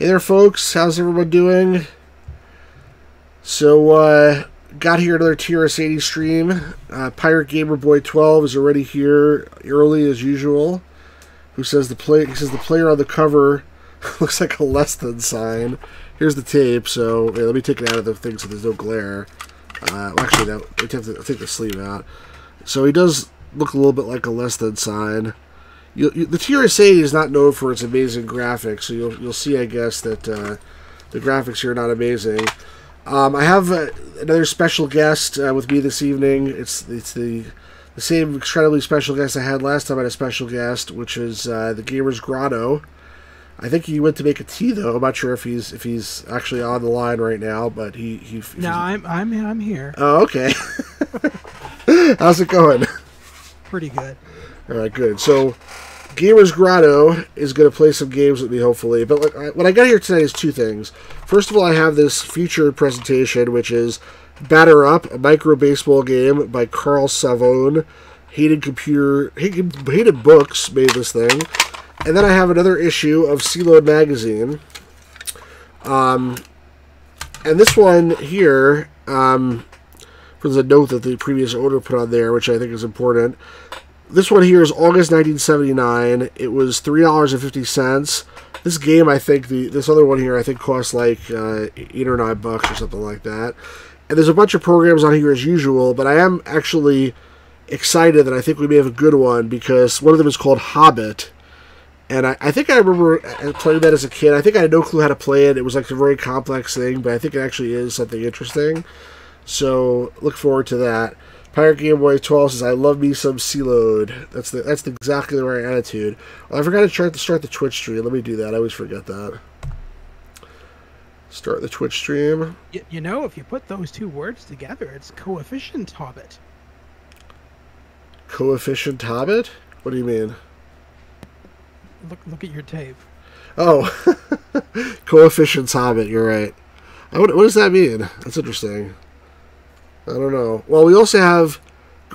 Hey there, folks. How's everyone doing? So, uh, got here another TRS-80 stream. Uh, Pirate Gamer Boy 12 is already here early as usual. Who says the play? He says the player on the cover looks like a less than sign. Here's the tape. So yeah, let me take it out of the thing so there's no glare. Uh, well, actually, no. We have to take the sleeve out. So he does look a little bit like a less than sign you, you, the TRS-80 is not known for its amazing graphics, so you'll you'll see, I guess, that uh, the graphics here are not amazing. Um, I have uh, another special guest uh, with me this evening. It's it's the the same incredibly special guest I had last time. I had a special guest, which is uh, the Gamers Grotto. I think he went to make a tea though. I'm not sure if he's if he's actually on the line right now, but he he. No, I'm I'm I'm here. Oh, okay. How's it going? Pretty good. All right, good. So, Gamers Grotto is going to play some games with me, hopefully. But like, what I got here today is two things. First of all, I have this featured presentation, which is Batter Up, a micro baseball game by Carl Savone. Hayden Computer, Hayden, Hayden Books made this thing. And then I have another issue of CLOAD Magazine. Um, and this one here, um, there's a note that the previous owner put on there, which I think is important this one here is August 1979. It was three dollars and fifty cents. This game, I think the this other one here, I think cost like uh, eight or nine bucks or something like that. And there's a bunch of programs on here as usual, but I am actually excited that I think we may have a good one because one of them is called Hobbit. And I, I think I remember uh, playing that as a kid. I think I had no clue how to play it. It was like a very complex thing, but I think it actually is something interesting. So look forward to that. Pirate Gamer Boy 12 says, "I love me some CLOAD." That's the that's the, exactly the right attitude. Well, I forgot to start to start the Twitch stream. Let me do that. I always forget that. Start the Twitch stream. You, you know, if you put those two words together, it's coefficient hobbit. Coefficient hobbit? What do you mean? Look look at your tape. Oh, coefficients hobbit. You're right. What, what does that mean? That's interesting. I don't know. Well, we also have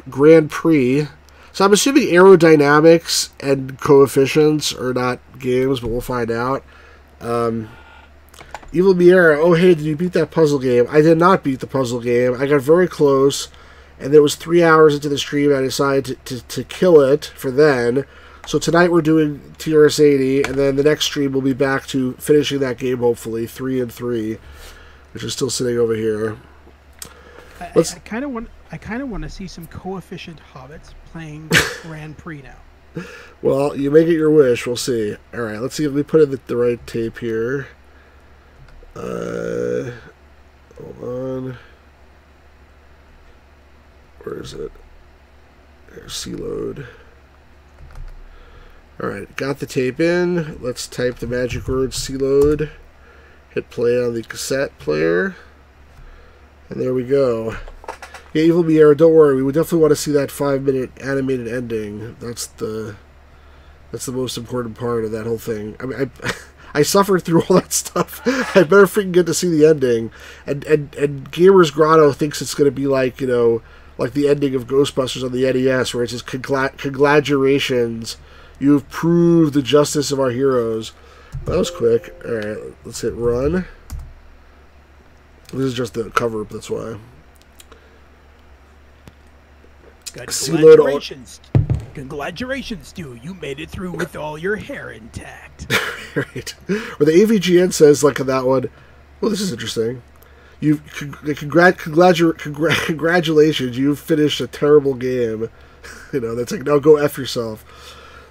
Grand Prix. So I'm assuming aerodynamics and coefficients are not games, but we'll find out. Um, Evil Miera, oh hey, did you beat that puzzle game? I did not beat the puzzle game. I got very close, and it was three hours into the stream. I decided to, to, to kill it for then. So tonight we're doing TRS-80, and then the next stream we'll be back to finishing that game, hopefully, 3 in 3, which is still sitting over here. I, kind of want. I kind of want to see some coefficient hobbits playing Grand Prix now. Well, you make it your wish. We'll see. All right, let's see if we put in the, the right tape here. Uh, hold on. Where is it? There's C load. All right, got the tape in. Let's type the magic word C load. Hit play on the cassette player. And there we go. Yeah, Evil Miera, don't worry. We would definitely want to see that five-minute animated ending. That's the that's the most important part of that whole thing. I mean, I, I suffered through all that stuff. I better freaking get to see the ending. And and and Gamers Grotto thinks it's going to be like you know like the ending of Ghostbusters on the NES, where it says congratulations, you've proved the justice of our heroes. That was quick. All right, let's hit run. This is just the cover up, that's why. Congratulations. Congratulations, Stu. You made it through with all your hair intact. right. Or the AVGN says, like on that one, well, this is interesting. You congrat, congrat, congratulations, you've finished a terrible game. you know, that's like, now go F yourself.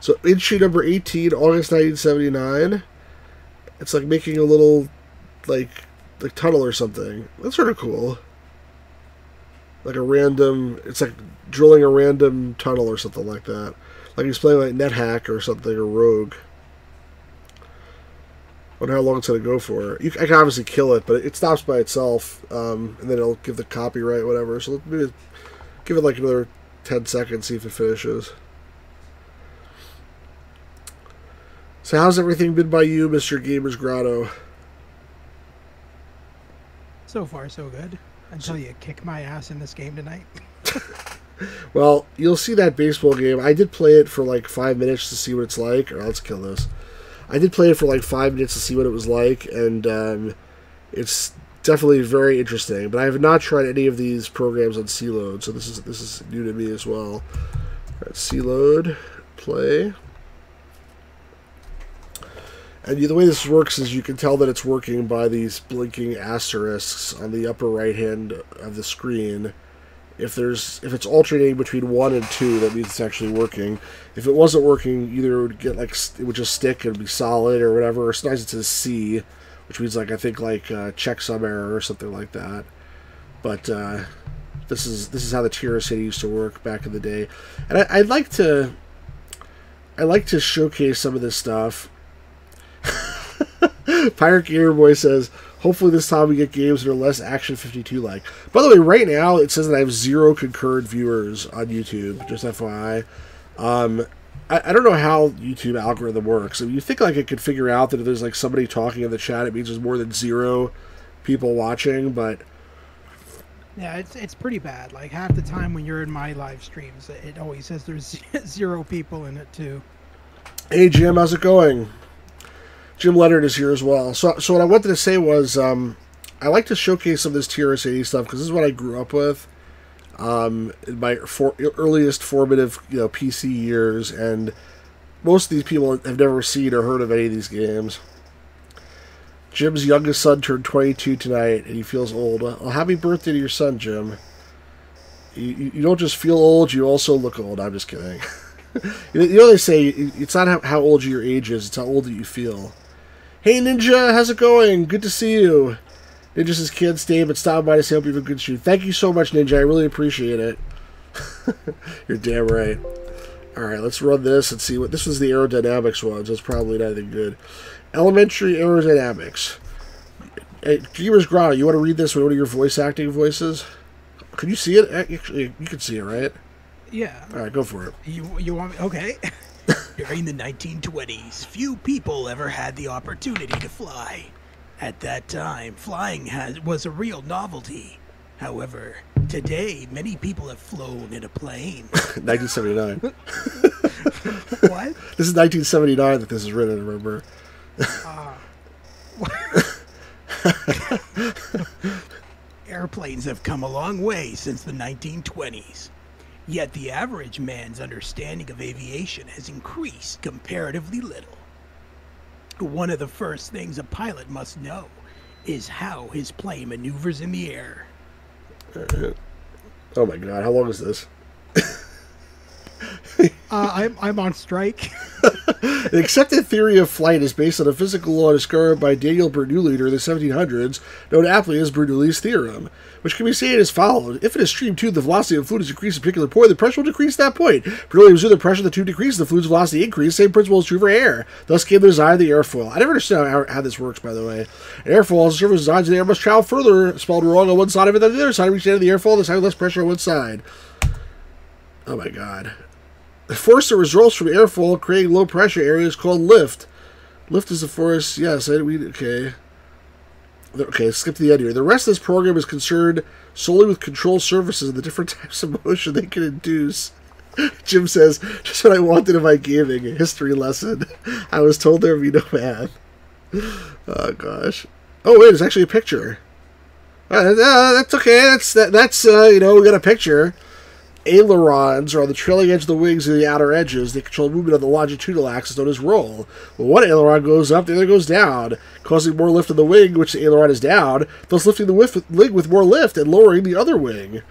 So, entry number 18, August 1979. It's like making a little, like, like tunnel or something. That's sort of cool. Like a random, it's like drilling a random tunnel or something like that. Like he's playing like NetHack or something or Rogue. Wonder how long it's gonna go for. You, I can obviously kill it, but it stops by itself, um, and then it'll give the copyright, whatever. So maybe give it like another ten seconds, see if it finishes. So how's everything been by you, Mister Gamers Grotto? So far, so good. Until you kick my ass in this game tonight. well, you'll see that baseball game. I did play it for like five minutes to see what it's like. Or let's kill this. I did play it for like five minutes to see what it was like, and um, it's definitely very interesting. But I have not tried any of these programs on C-Load, so this is this is new to me as well. Right, C-Load, play. And the way this works is you can tell that it's working by these blinking asterisks on the upper right hand of the screen. If there's if it's alternating between one and two, that means it's actually working. If it wasn't working, either it would get like it would just stick and be solid or whatever. Or sometimes it's a C, which means like I think like uh, checksum error or something like that. But uh, this is this is how the TRS-80 used to work back in the day, and I, I'd like to I like to showcase some of this stuff Pirate Gamer Boy says, hopefully this time we get games that are less Action 52 like. By the way, right now it says that I have zero concurrent viewers on YouTube, just FYI. Um, I, I don't know how YouTube algorithm works. I mean, you think like it could figure out that if there's like somebody talking in the chat, it means there's more than zero people watching, but. Yeah, it's it's pretty bad. Like half the time when you're in my live streams, it always says there's zero people in it too. Hey Jim, how's it going? Jim Leonard is here as well. So, so what I wanted to say was, um, I like to showcase some of this TRS-80 stuff because this is what I grew up with um, in my for, earliest formative, you know, PC years, and most of these people have never seen or heard of any of these games. Jim's youngest son turned 22 tonight, and he feels old. Well, happy birthday to your son, Jim. You, you don't just feel old, you also look old. I'm just kidding. you know they say it's not how, how old your age is; it's how old that you feel. Hey Ninja, how's it going? Good to see you. Ninja's his kid, Dave, but stop by to say hope you have a good shoot. Thank you so much, Ninja. I really appreciate it. You're damn right. Alright, let's run this and see what this was the aerodynamics one, so it's probably not anything good. Elementary aerodynamics. Hey, Gamers Grotto, you want to read this with one of your voice acting voices? Can you see it? Actually, you can see it, right? Yeah. Alright, go for it. You you want me? Okay. During the 1920s, few people ever had the opportunity to fly. At that time, flying has, was a real novelty. However, today, many people have flown in a plane. 1979. what? This is 1979 that this is written, remember? Uh, Airplanes have come a long way since the 1920s. Yet the average man's understanding of aviation has increased comparatively little. One of the first things a pilot must know is how his plane maneuvers in the air. oh my god, how long is this? uh, I'm, I'm on strike. the accepted theory of flight is based on a physical law discovered by Daniel Bernoulli during the 1700s, known aptly as Bernoulli's theorem, which can be stated as follows. If in a stream tube the velocity of fluid is decreased at a particular point, the pressure will decrease at that point. Bernoulli observed the pressure of the tube decreases, the fluid's velocity increases. Same principle is true for air. Thus came the design of the airfoil. I never understood how, how this works, by the way. An airfoil is a surface designed so the air must travel further, spelled wrong on one side of it than the other side, reach the end of the airfoil, the side with less pressure on one side. Oh my god. The force that results from airfoil creating low pressure areas called lift. Lift is a force, yes, I, we, okay. Okay, skip to the end here. The rest of this program is concerned solely with control surfaces and the different types of motion they can induce. Jim says, just what I wanted in my gaming, a history lesson. I was told there would be no math. Oh, gosh. Oh, wait, it's actually a picture. Uh, that's okay. That's, that, that's uh, you know, we got a picture ailerons are on the trailing edge of the wings and the outer edges. They control movement of the longitudinal axis known as roll. When one aileron goes up, the other goes down, causing more lift on the wing, which the aileron is down, thus lifting the wing with more lift and lowering the other wing.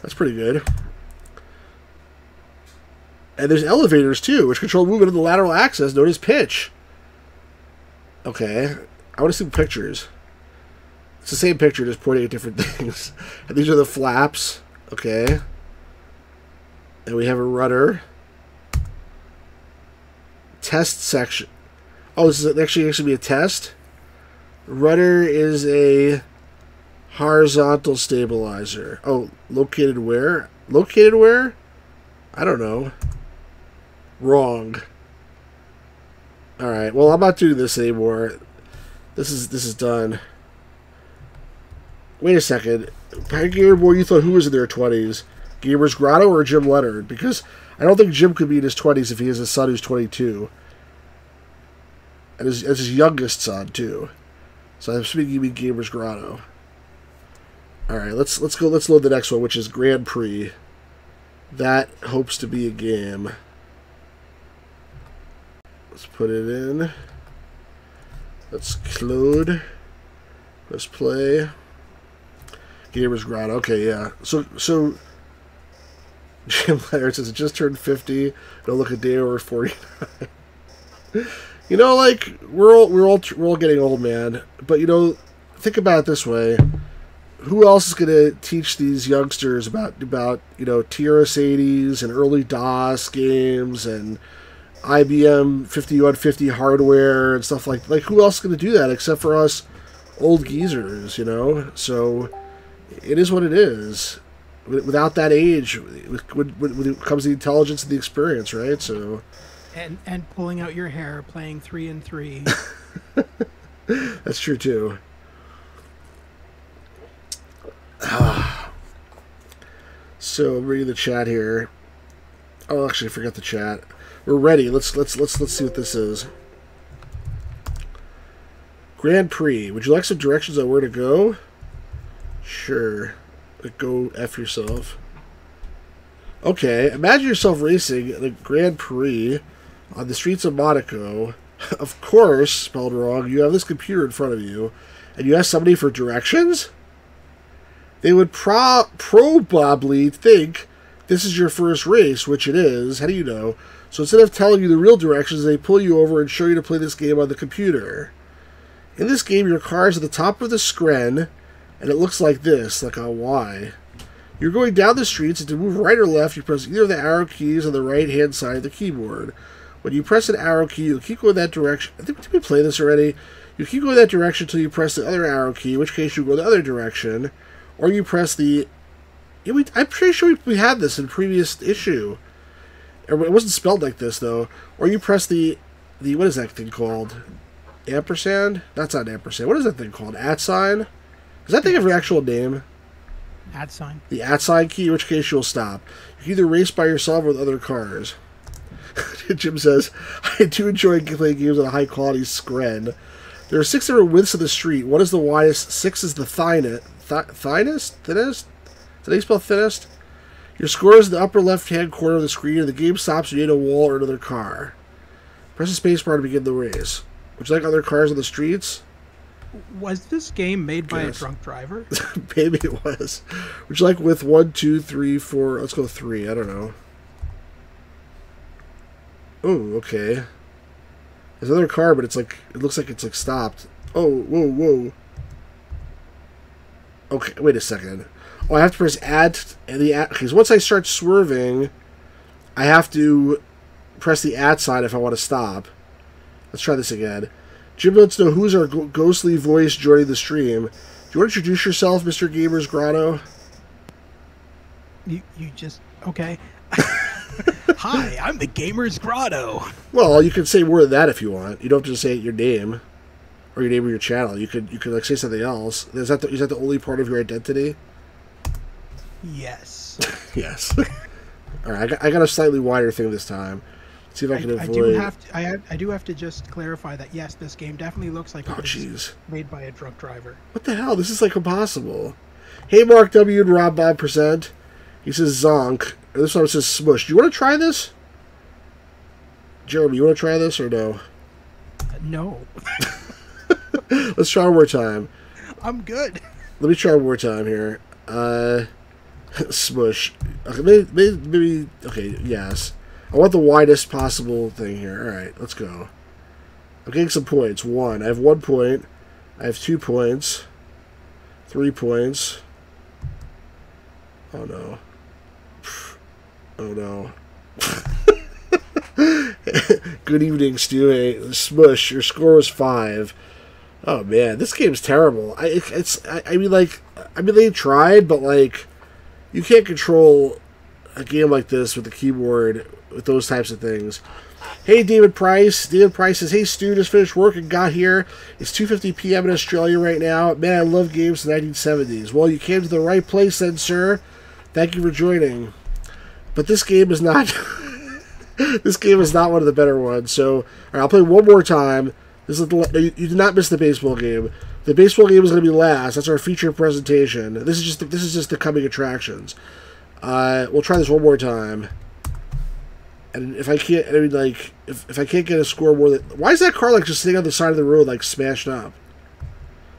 That's pretty good. And there's elevators too, which control movement of the lateral axis known as pitch. Okay, I want to see pictures. It's the same picture, just pointing at different things. and these are the flaps. Okay. And we have a rudder. Test section. Oh, this is actually actually be a test. Rudder is a horizontal stabilizer. Oh, located where? Located where? I don't know. Wrong. All right. Well, I'm not doing this anymore. This is this is done. Wait a second. Pioneer Boy, you thought who was in their twenties? Gamers Grotto or Jim Leonard? Because I don't think Jim could be in his 20s if he has a son who's 22. and his, as his youngest son too. So I'm speaking mean Gamers Grotto. All right, let's let's go. Let's load the next one, which is Grand Prix. That hopes to be a game. Let's put it in. Let's load. Let's play. Gamers Grotto. Okay, yeah. So so. Jim Leonard says just turned fifty. Don't look a day over forty nine. you know, like we're all we're all we're all getting old, man. But you know, think about it this way: who else is going to teach these youngsters about about you know TRS-80s and early DOS games and IBM 5150 hardware and stuff like like who else is going to do that except for us old geezers, you know? So it is what it is. Without that age, comes the intelligence and the experience, right? So and and pulling out your hair, playing three in three. That's true too. so I'm reading the chat here. Oh, actually, I forgot the chat. We're ready. Let's let's let's let's see what this is. Grand Prix. Would you like some directions on where to go? Sure. Go f yourself. Okay, imagine yourself racing the Grand Prix on the streets of Monaco. Of course, spelled wrong. You have this computer in front of you, and you ask somebody for directions they would pro- probably think this is your first race, which it is. How do you know? So instead of telling you the real directions, they pull you over and show you to play this game on the computer. In this game, your car is at the top of the screen, and it looks like this, like a Y. You're going down the streets, and to move right or left, you press either of the arrow keys on the right-hand side of the keyboard. When you press an arrow key, you'll keep going that direction. I think did we play this already? You keep going that direction until you press the other arrow key, in which case you go the other direction or you press the. Yeah, we, I'm pretty sure we, we had this in previous issue. It wasn't spelled like this though. Or you press the the what is that thing called? Ampersand? That's not ampersand. What is that thing called? At sign? Is that thing of your actual name? At sign. The at sign key, in which case you'll stop. You can either race by yourself or with other cars. Jim says, I do enjoy playing games on a high quality screen. There are six different widths of the street. One is the widest, six is the thinnest, th- thinnest, thinnest. Did they spell thinnest? Your score is in the upper left-hand corner of the screen, and the game stops when you hit a wall or another car. Press the spacebar to begin the race. Would you like other cars on the streets? Was this game made by yes. a drunk driver? Maybe it was. Would you like with one, two, three, four? Let's go three. I don't know. Oh, okay. There's another car, but it's like it looks like it's like stopped. Oh, whoa, whoa. Okay, wait a second. Oh, I have to press add and the add because once I start swerving, I have to press the add sign if I want to stop. Let's try this again. Jim wants to know who's our ghostly voice joining the stream. Do you want to introduce yourself, Mr. Gamers Grotto? You you just okay. Hi, I'm the Gamers Grotto. Well, you can say more than that if you want. You don't have to say your name or your name or your channel. You could you could like say something else. Is that the, is that the only part of your identity? Yes. yes. All right, I got, I got a slightly wider thing this time. See if I can I, avoid. I do have to, I, I do have to just clarify that yes, this game definitely looks like oh, made by a drunk driver. What the hell? This is like impossible. Hey, Mark W and Rob Bob present. He says Zonk. This one says Smush. Do you want to try this? Jeremy, you want to try this or no? Uh, no. Let's try one more time. I'm good. Let me try one more time here. Uh, smush. Okay, maybe, maybe, maybe, okay, yes. I want the widest possible thing here. Alright, let's go. I'm getting some points. One. I have one point. I have two points. Three points. Oh no. Oh no. Good evening, Stu. Smush, your score was five. Oh man, this game's terrible. I it's I, I mean like I mean they tried, but like you can't control a game like this with a keyboard with those types of things. Hey David Price. David Price says, Hey Stu, just finished work and got here. It's 2.50 p.m. in Australia right now. Man, I love games from the 1970s. Well, you came to the right place then, sir. Thank you for joining. But this game is not... this game is not one of the better ones. So, I'll play one more time This is the, you, you did not miss the baseball game. The baseball game is going to be last. That's our feature presentation. This is just the, this is just the coming attractions. Uh, we'll try this one more time. And if I can't, I mean, like, if, if I can't get a score more than, why is that car like just sitting on the side of the road like smashed up?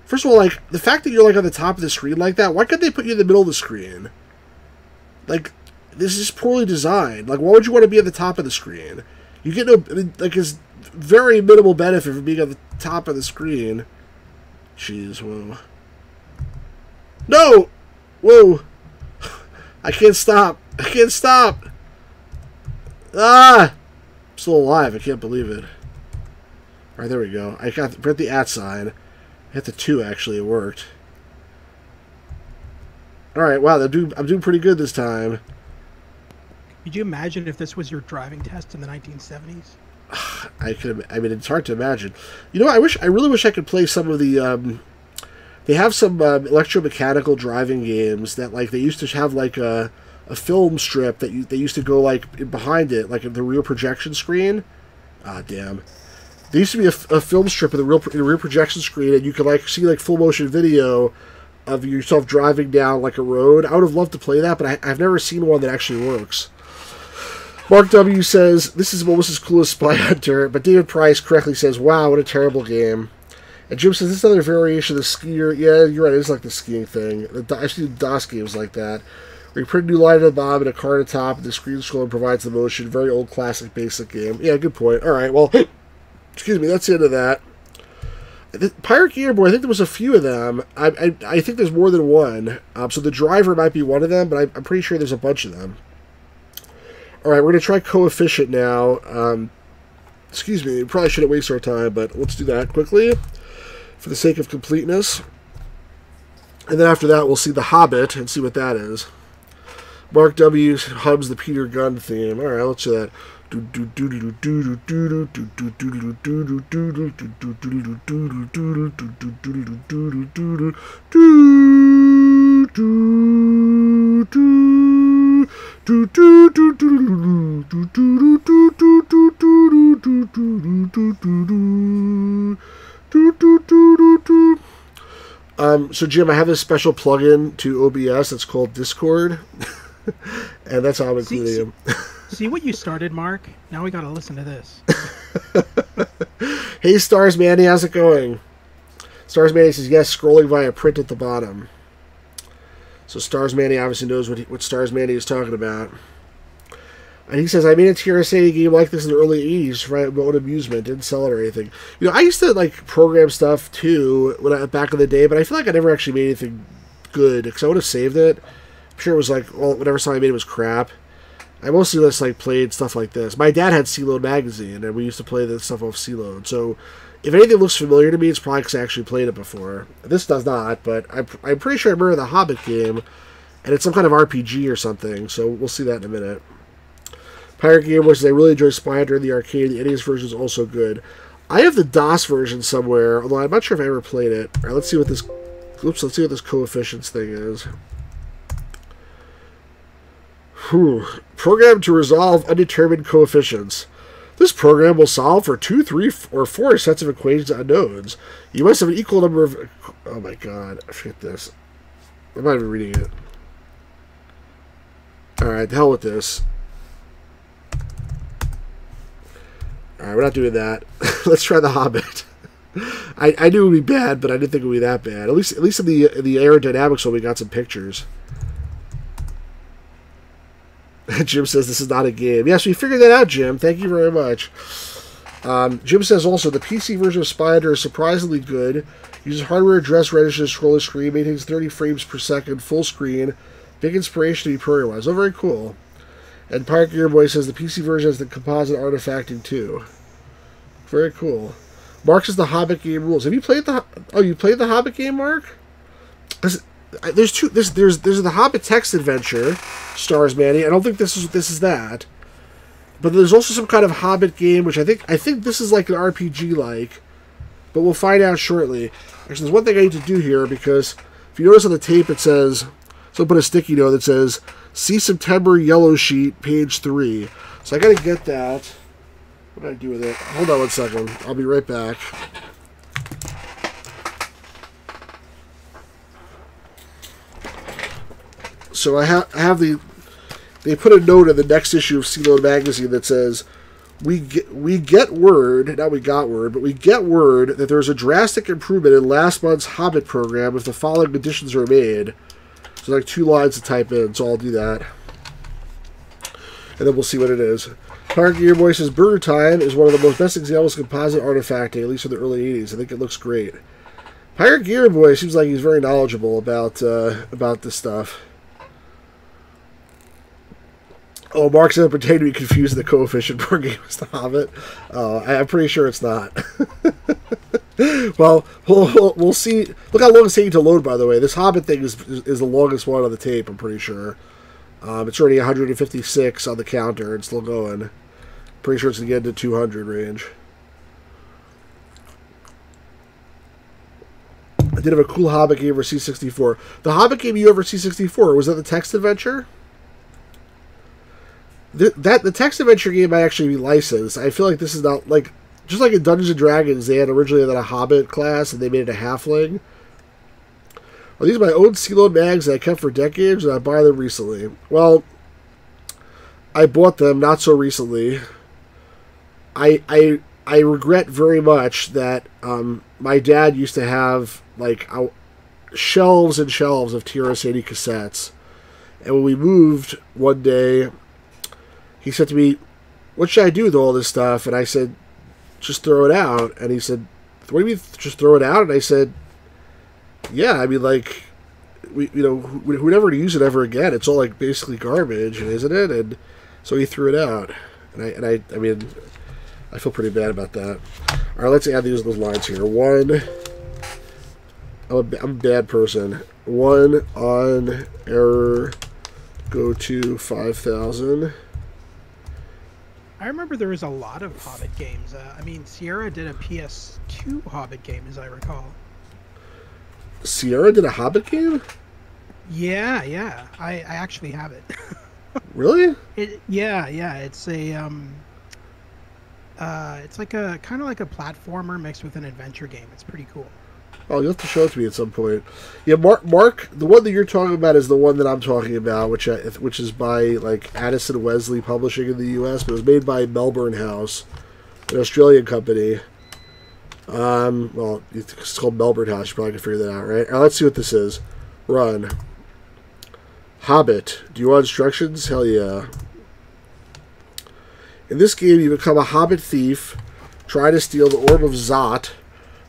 First of all, like the fact that you're like on the top of the screen like that, why couldn't they put you in the middle of the screen? Like, this is poorly designed. Like, why would you want to be at the top of the screen? You get no, I mean, like, it's very minimal benefit from being at the top of the screen. Jeez, whoa. No! Whoa! I can't stop. I can't stop. Ah! I'm still alive. I can't believe it. Alright, there we go. I got the, the at sign. I hit the two, actually. It worked. Alright, wow. I'm doing, I'm doing pretty good this time. Could you imagine if this was your driving test in the 1970s? I could. I mean, it's hard to imagine. You know, I wish. I really wish I could play some of the. Um, they have some um, electromechanical driving games that, like, they used to have like a, a film strip that you, they used to go like behind it, like the rear projection screen. Ah, damn. There used to be a, a film strip in the real in the rear projection screen, and you could like see like full motion video of yourself driving down like a road. I would have loved to play that, but I, I've never seen one that actually works. Mark W says, This is almost as cool as Spy Hunter, but David Price correctly says, Wow, what a terrible game. And Jim says, This is another variation of the skier. Yeah, you're right, it's like the skiing thing. The, I've seen DOS games like that. You print new line at the bottom and a card at the top, and the screen scroller provides the motion. Very old, classic, basic game. Yeah, good point. Alright, well, excuse me, that's the end of that. The Pirate Gamer Boy, I think there was a few of them. I, I, I think there's more than one. Um, so the driver might be one of them, but I, I'm pretty sure there's a bunch of them. All right, we're going to try coefficient now. Um, excuse me, we probably shouldn't waste our time, but let's do that quickly for the sake of completeness. And then after that, we'll see The Hobbit and see what that is. Mark W. hubs the Peter Gunn theme. All right, let's do that. Um, so Jim, I have this special plugin to OBS that's called Discord, and that's how I'm including see, him. see what you started, Mark. Now we got to listen to this. hey, Stars Manny, how's it going? Stars Manny says yes, scrolling via print at the bottom. So Stars Manny obviously knows what he, what Stars Manny is talking about. And he says, I made a TRS-80 game like this in the early 80s for my own amusement. Didn't sell it or anything. You know, I used to, like, program stuff, too, when I, back in the day, but I feel like I never actually made anything good, because I would have saved it. I'm sure it was, like, well, whatever song I made was crap. I mostly just, like, played stuff like this. My dad had C-Load magazine, and we used to play this stuff off C-Load. So, if anything looks familiar to me, it's probably because I actually played it before. This does not, but I'm, I'm pretty sure I remember the Hobbit game, and it's some kind of RPG or something, so we'll see that in a minute. Pirate Game was I really enjoyed Spy Hunter in the arcade. The NES version is also good. I have the DOS version somewhere, although I'm not sure if I ever played it. All right, let's see what this. Oops, let's see what this coefficients thing is. Whew. Program to resolve undetermined coefficients. This program will solve for two, three, or four sets of equations on nodes. You must have an equal number of. Oh my god, I forget this. I'm not even reading it. Alright, the hell with this. Alright, we're not doing that. Let's try the Hobbit. I, I knew it would be bad, but I didn't think it would be that bad. At least at least in the in the aerodynamics one, we got some pictures. Jim says this is not a game. Yes, we figured that out, Jim. Thank you very much. Um, Jim says also the PC version of Spy Hunter is surprisingly good. Uses hardware address register to scroll the screen, maintains 30 frames per second, full screen. Big inspiration to be program wise. Oh, very cool. And Pirate Gamer Boy says the PC version has the composite artifacting too. Very cool. Mark says the Hobbit game rules. Have you played the? Oh, you played the Hobbit game, Mark? There's two. There's there's there's the Hobbit text adventure, Stars Manny. I don't think this is this is that. But there's also some kind of Hobbit game, which I think I think this is like an RPG like. But we'll find out shortly. Actually, there's one thing I need to do here because if you notice on the tape it says, so put a sticky note that says See September yellow sheet, page three. So I gotta get that. What do I do with it? Hold on one second. I'll be right back. So I have I have the they put a note in the next issue of CLOAD magazine that says we get we get word now we got word but we get word that there's a drastic improvement in last month's Hobbit program if the following additions are made. So like two lines to type in, so I'll do that, and then we'll see what it is. Park Gear Boy says Burger Time is one of the most best examples of composite artifacting, at least in the early '80s. I think it looks great. Pirate Gamer Boy seems like he's very knowledgeable about uh, about this stuff. Oh, Mark's going to pretend to be confused the coefficient for game is the Hobbit. Uh, I, am pretty sure it's not. well, well, we'll, we'll see. Look how long it's taking to load, by the way. This Hobbit thing is, is the longest one on the tape, I'm pretty sure. Um, it's already 156 on the counter. It's still going. Pretty sure it's going to get into 200 range. I did have a cool Hobbit game for C64. The Hobbit game you ever C64, was that the text adventure? That the text adventure game might actually be licensed. I feel like this is not like just like in Dungeons and Dragons, they had originally had a Hobbit class and they made it a Halfling. Are these my own CLOAD mags that I kept for decades, and I buy them recently? Well, I bought them not so recently. I I I regret very much that um, my dad used to have like shelves and shelves of TRS-80 cassettes, and when we moved one day, he said to me, "What should I do with all this stuff?" And I said, "Just throw it out." And he said, "What do you mean, just throw it out?" And I said, "Yeah, I mean, like, we, you know, we, we never to use it ever again. It's all like basically garbage, isn't it?" And so he threw it out. And I, and I, I mean, I feel pretty bad about that. All right, let's add these those lines here. One, I'm a, I'm a bad person. One on error, go to five thousand. I remember there was a lot of Hobbit games. Uh, I mean, Sierra did a PS2 Hobbit game, as I recall. Sierra did a Hobbit game? Yeah, yeah. I, I actually have it. really? It, yeah, yeah. It's a um, uh, it's like a kind of like a platformer mixed with an adventure game. It's pretty cool. Oh, you'll have to show it to me at some point. Yeah, Mark. Mark, the one that you're talking about is the one that I'm talking about, which I, which is by like Addison Wesley Publishing in the U.S., but it was made by Melbourne House, an Australian company. Um, well, it's called Melbourne House. You probably can figure that out, right? Now, let's see what this is. Run. Hobbit. Do you want instructions? Hell yeah. In this game, you become a Hobbit thief, try to steal the Orb of Zot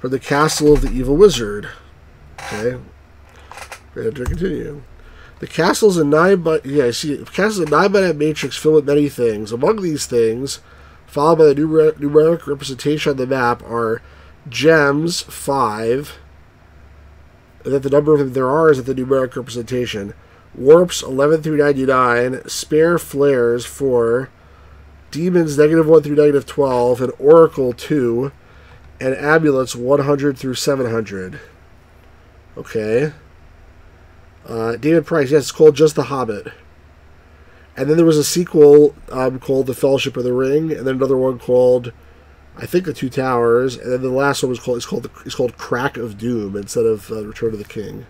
for the castle of the evil wizard. Okay. Ready to continue. The castle is a nine by yeah, I see the castle is a nine by matrix filled with many things. Among these things, followed by the numer- numeric representation on the map, are gems five. And that the number of them there are is at the numeric representation. Warps eleven through ninety nine, spare flares four, demons negative one through negative twelve, and oracle two and amulets 100 through 700. Okay. Uh, David Price, yes, it's called Just the Hobbit. And then there was a sequel um, called The Fellowship of the Ring, and then another one called, I think, The Two Towers, and then the last one was called it's called it's called Crack of Doom instead of uh, Return of the King.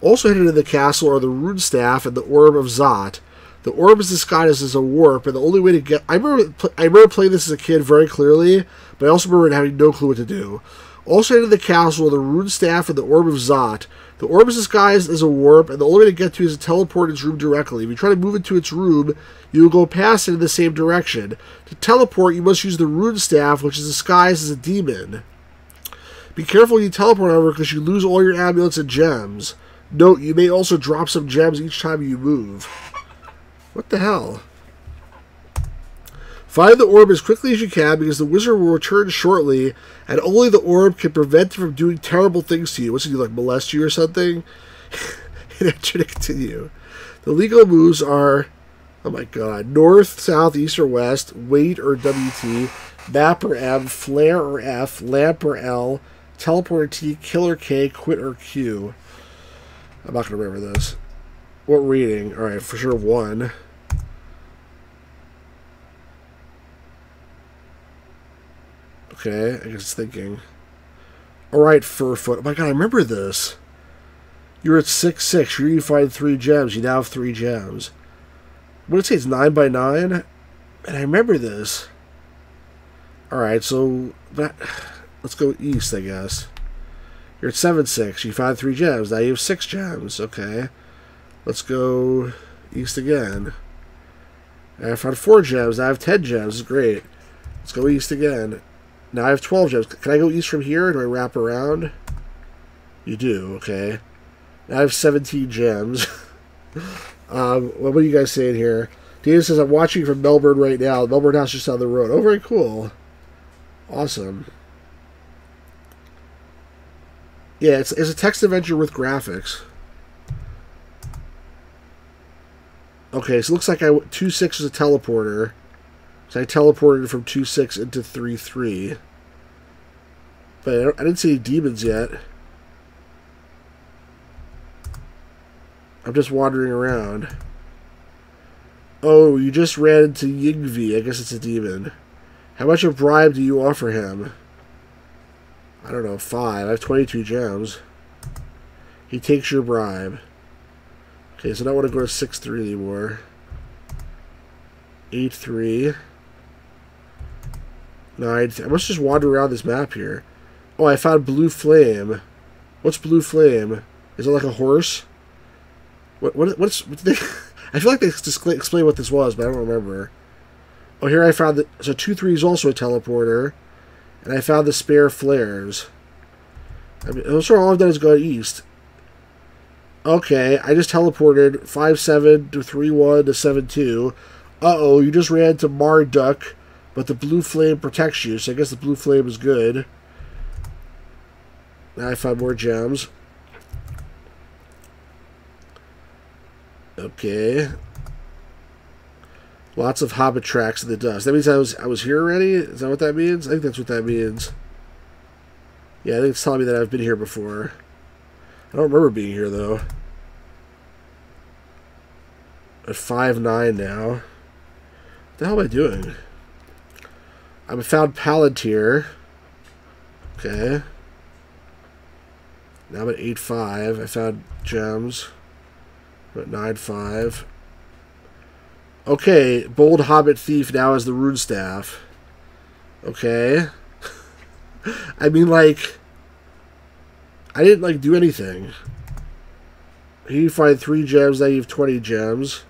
Also hidden in the castle are the Rune Staff and the Orb of Zot. The orb is disguised as a warp, and the only way to get I remember I remember playing this as a kid very clearly, but I also remember having no clue what to do. Also into the castle are the rune staff and the orb of Zot. The orb is disguised as a warp, and the only way to get to it is to teleport its room directly. If you try to move into its room, you will go past it in the same direction. To teleport, you must use the rune staff, which is disguised as a demon. Be careful when you teleport, however, because you lose all your amulets and gems. Note, you may also drop some gems each time you move. What the hell? Find the orb as quickly as you can because the wizard will return shortly, and only the orb can prevent him from doing terrible things to you. What's he do, like molest you or something? and enter to continue. The legal moves are, oh my god, north, south, east, or west, wait or WT, map or M, flare or F, lamp or L, teleport or T, kill or K, quit or Q. I'm not going to remember this. What reading? Alright, for sure one. Okay, I guess thinking. Alright, Furfoot. Oh my god, I remember this. You're at six six. Here you find three gems. You now have three gems. What did it say? It's nine by nine, and I remember this. All right, so that let's go east, I guess. You're at seven six. You found three gems. Now you have six gems. Okay, let's go east again. I found four gems. I have ten gems. Great. Let's go east again. Now I have twelve gems. Can I go east from here? Do I wrap around? You do. Okay. Now I have seventeen gems. um, what are you guys saying here? Dana says I'm watching from Melbourne right now. Melbourne House just down the road. Oh, very cool. Awesome. Yeah, it's, it's a text adventure with graphics. Okay, so it looks like I two six is a teleporter. So I teleported from two six into three three. But I, I didn't see any demons yet. I'm just wandering around. Oh, you just ran into Yingvi. I guess it's a demon. How much of bribe do you offer him? I don't know, five. I have 22 gems. He takes your bribe. Okay, so I don't want to go to 6-3 anymore. 8-3. 9 I must just wander around this map here. Oh, I found Blue Flame. What's Blue Flame? Is it like a horse? What, what, what's... I feel like they explained what this was, but I don't remember. Oh, here I found that. So 2 3 is also a teleporter. And I found the spare flares. I mean, sure all I've done is go east. Okay, I just teleported 5 7 to 3 1 to 7 2. Uh oh, you just ran to Marduk, but the blue flame protects you, so I guess the blue flame is good. Now I found more gems. Okay. Lots of hobbit tracks in the dust. That means I was I was here already? Is that what that means? I think that's what that means. Yeah, I think it's telling me that I've been here before. I don't remember being here though. At five nine now. What the hell am I doing? I found Palantir. Okay. Now I'm at eight five. I found gems. I'm at nine five. Okay, bold hobbit thief now has the rune staff. Okay. I mean, like, I didn't like do anything. Here you find three gems. Now you have twenty gems.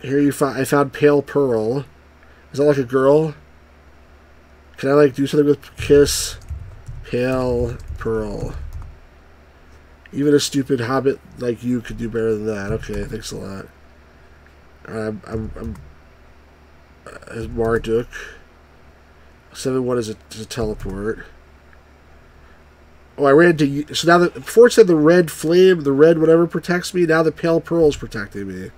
Here you find I found pale pearl. Is that like a girl? Can I like do something with kiss? Pale pearl. Even a stupid hobbit like you could do better than that. Okay, thanks a lot. I'm, I'm, I'm Marduk. Seven one is a, is a teleport. Oh, I ran to so now that before it said the red flame, the red whatever protects me. Now the pale pearl is protecting me.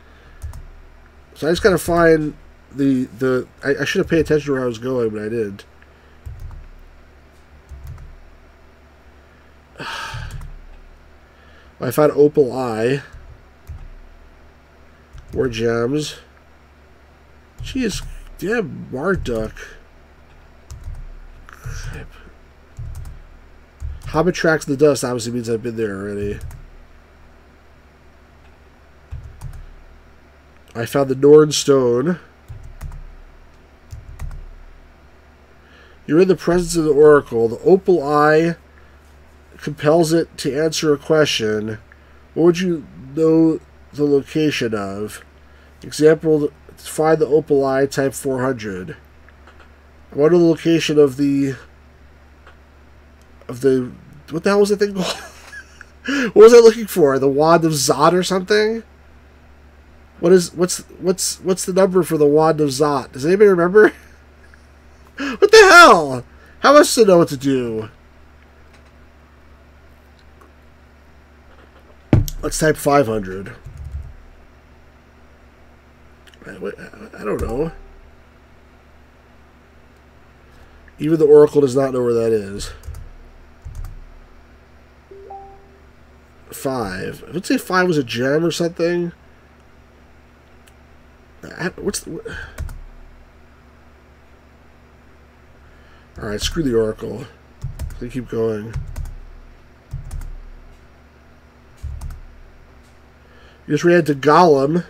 So I just gotta find the the. I, I should have paid attention to where I was going, but I didn't. I found Opal Eye. More gems. Jeez, damn Marduk. Hobbit tracks the dust obviously means I've been there already. I found the Norn Stone. You're in the presence of the Oracle. The Opal Eye compels it to answer a question. What would you know the location of? Example, find the Opal Type 400. What wonder the location of the... Of the... What the hell was that thing called? what was I looking for? The Wand of Zot or something? What is what's what's what's the number for the wand of Zot? Does anybody remember? what the hell? How much to know what to do? Let's type 500. I, don't know. Even the Oracle does not know where that is. Five. I would say five was a gem or something. What's the... What? Alright, screw the Oracle. They keep going. Just ran into Gollum,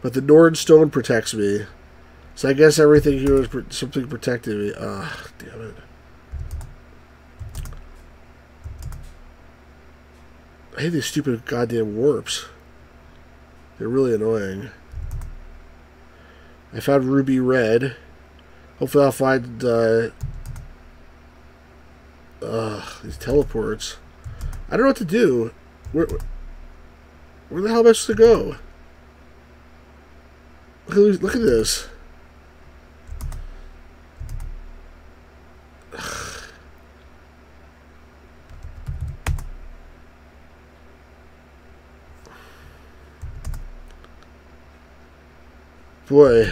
but the Norn Stone protects me. So I guess everything here is something protecting me. Ah, damn it. I hate these stupid goddamn warps. They're really annoying. I found Ruby Red. Hopefully I'll find, uh... These teleports. I don't know what to do. Where, where the hell am I supposed to go? Look at, look at this. Boy.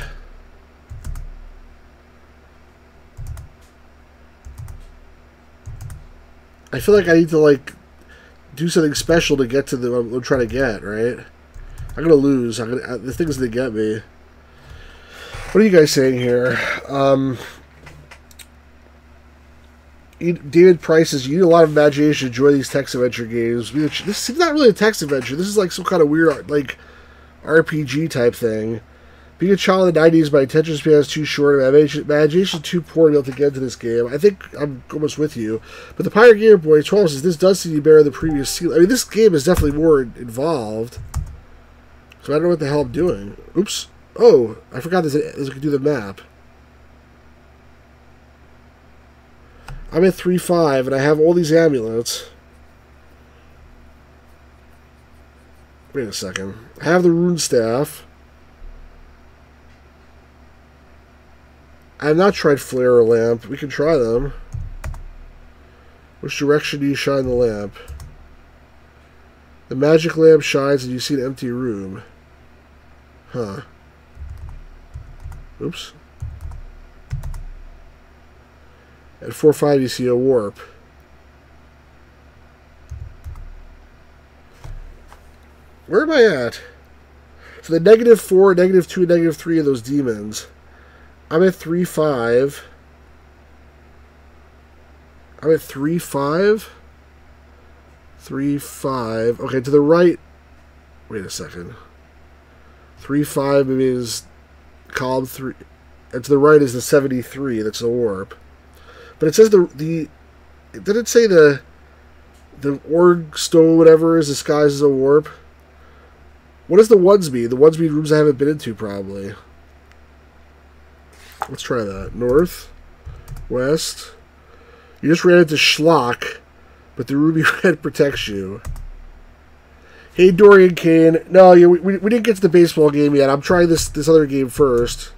I feel like I need to like do something special to get to the I'm, I'm trying to get, right? I'm gonna lose. I'm gonna, uh, the thing's gonna get me. What are you guys saying here? Um, David Price says you need a lot of imagination to enjoy these text adventure games. This is not really a text adventure. This is like some kind of weird like RPG type thing. Being a child in the 90s, my attention span is too short. My imagination too poor to be able to get into this game. I think I'm almost with you. But the Pirate Gamer Boy 12 says this does seem to bear the previous seal. I mean, this game is definitely more involved. So I don't know what the hell I'm doing. Oops. Oh, I forgot this. This could do the map. I'm at 3-5, and I have all these amulets. Wait a second. I have the rune staff. I have not tried flare or lamp. We can try them. Which direction do you shine the lamp? The magic lamp shines and you see an empty room. Huh. Oops. At 4-5 you see a warp. Where am I at? So the negative 4, negative 2, negative 3 of those demons. I'm at 3 5. I'm at 3 5. 3 5. Okay, to the right. Wait a second. 3 5 means column 3. And to the right is the 73. That's the warp. But it says the. the did it say the. The org stone, whatever, is disguised as a warp? What does the ones mean? The ones mean rooms I haven't been into, probably. Let's try that. North, west. You just ran into Schlock, but the ruby red protects you. Hey, Dorian Kane. No, we, we, didn't get to the baseball game yet. I'm trying this, this other game first.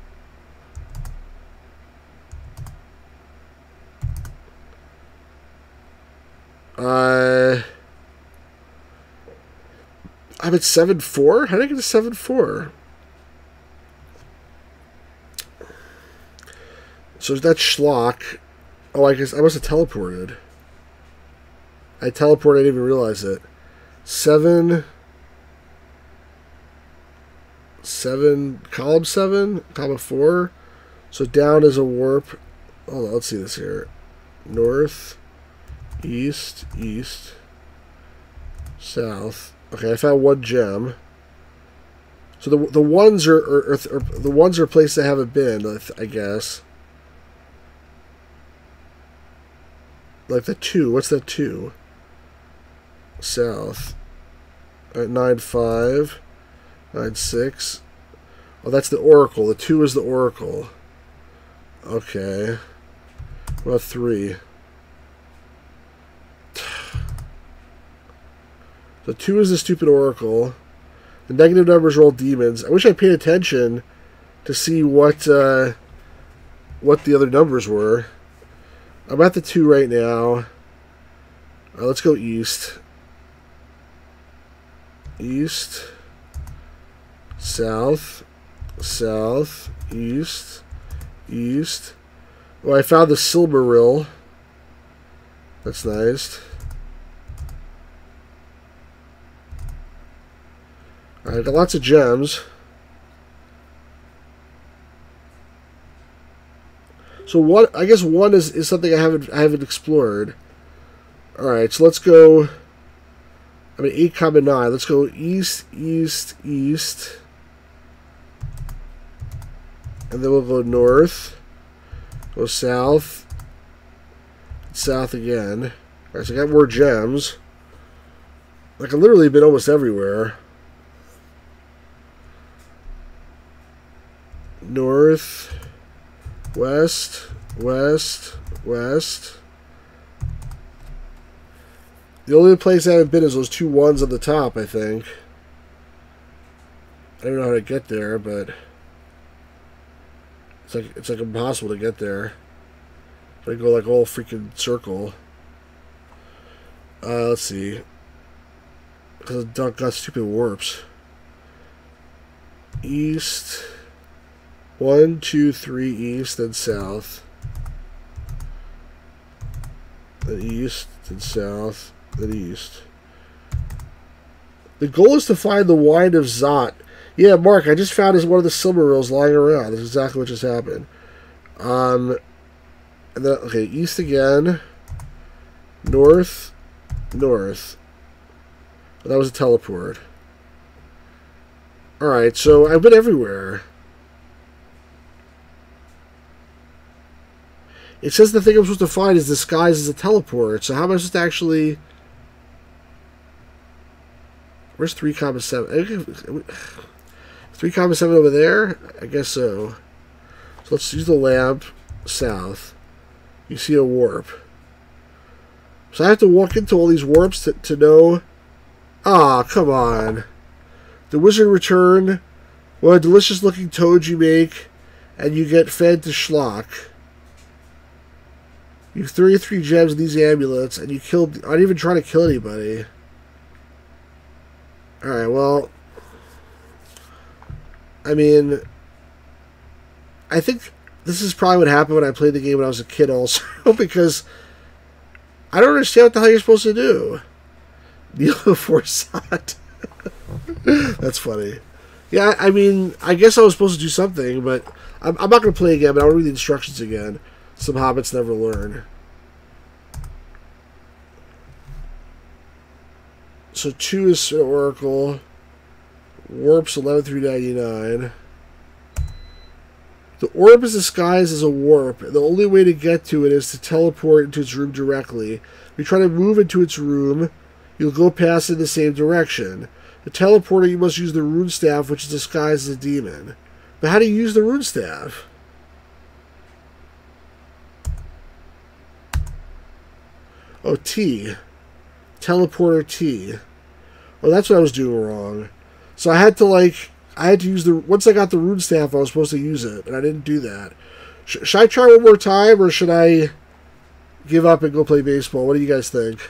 Uh, I'm at 7-4? How did I get to 7-4? So that schlock. Oh, I guess I must have teleported. I teleported, I didn't even realize it. Seven. Seven. Column seven? Column four? So down is a warp. Hold on, let's see this here. North, east, east, south. Okay, I found one gem. So the the ones are, are, are, are the ones are places I haven't been, I guess. Like the two. What's that two? South. At nine five, nine six. Oh, that's the Oracle. The two is the Oracle. Okay. What about three? The two is the stupid Oracle. The negative numbers are all demons. I wish I paid attention to see what uh, what the other numbers were. I'm at the two right now. Uh, let's go east. East. South. South. East. East. Well, I found the Silmaril. That's nice. Alright, got lots of gems. So what? I guess one is, is something I haven't I haven't explored. All right, so let's go. I mean, 8, comma 9. Let's go east, east, east. And then we'll go north. Go south. South again. Alright, so I got more gems. Like, I've literally been almost everywhere. North. West. West. West. The only place I haven't been is those two ones on the top, I think. I don't know how to get there, but it's like it's like impossible to get there. I go like all freaking circle. Uh, let's see. Because I got stupid warps. East. One, two, three, east, then south. Then east, then south, then east. The goal is to find the wine of Zot. Yeah, Mark, I just found one of the Silmarils lying around. That's exactly what just happened. Um, and then, okay, east again. North, north. That was a teleport. Alright, so I've been everywhere. It says the thing I'm supposed to find is disguised as a teleport. So how am I supposed to actually... Where's 3 comma 7? 3 comma 7 over there? I guess so. So let's use the lamp south. You see a warp. So I have to walk into all these warps to, to know... Ah, come on. The wizard returned. What a delicious looking toad you make. And you get fed to schlock. You have 33 gems in these amulets, and you killed... I didn't even try to kill anybody. Alright, well... I mean... I think this is probably what happened when I played the game when I was a kid also, because... I don't understand what the hell you're supposed to do. Neil Forsat. That's funny. Yeah, I mean, I guess I was supposed to do something, but I'm, I'm not going to play again, but I'll read the instructions again. Some hobbits never learn. So 2 is Oracle. Warps 11 through 99. The orb is disguised as a warp. and The only way to get to it is to teleport into its room directly. If you try to move into its room, you'll go past in the same direction. The teleporter, you must use the rune staff, which is disguised as a demon. But how do you use the rune staff? Oh, T. Teleporter T. Oh, that's what I was doing wrong. So I had to, like, I had to use the... Once I got the rune staff, I was supposed to use it, and I didn't do that. Sh should I try one more time, or should I give up and go play baseball? What do you guys think?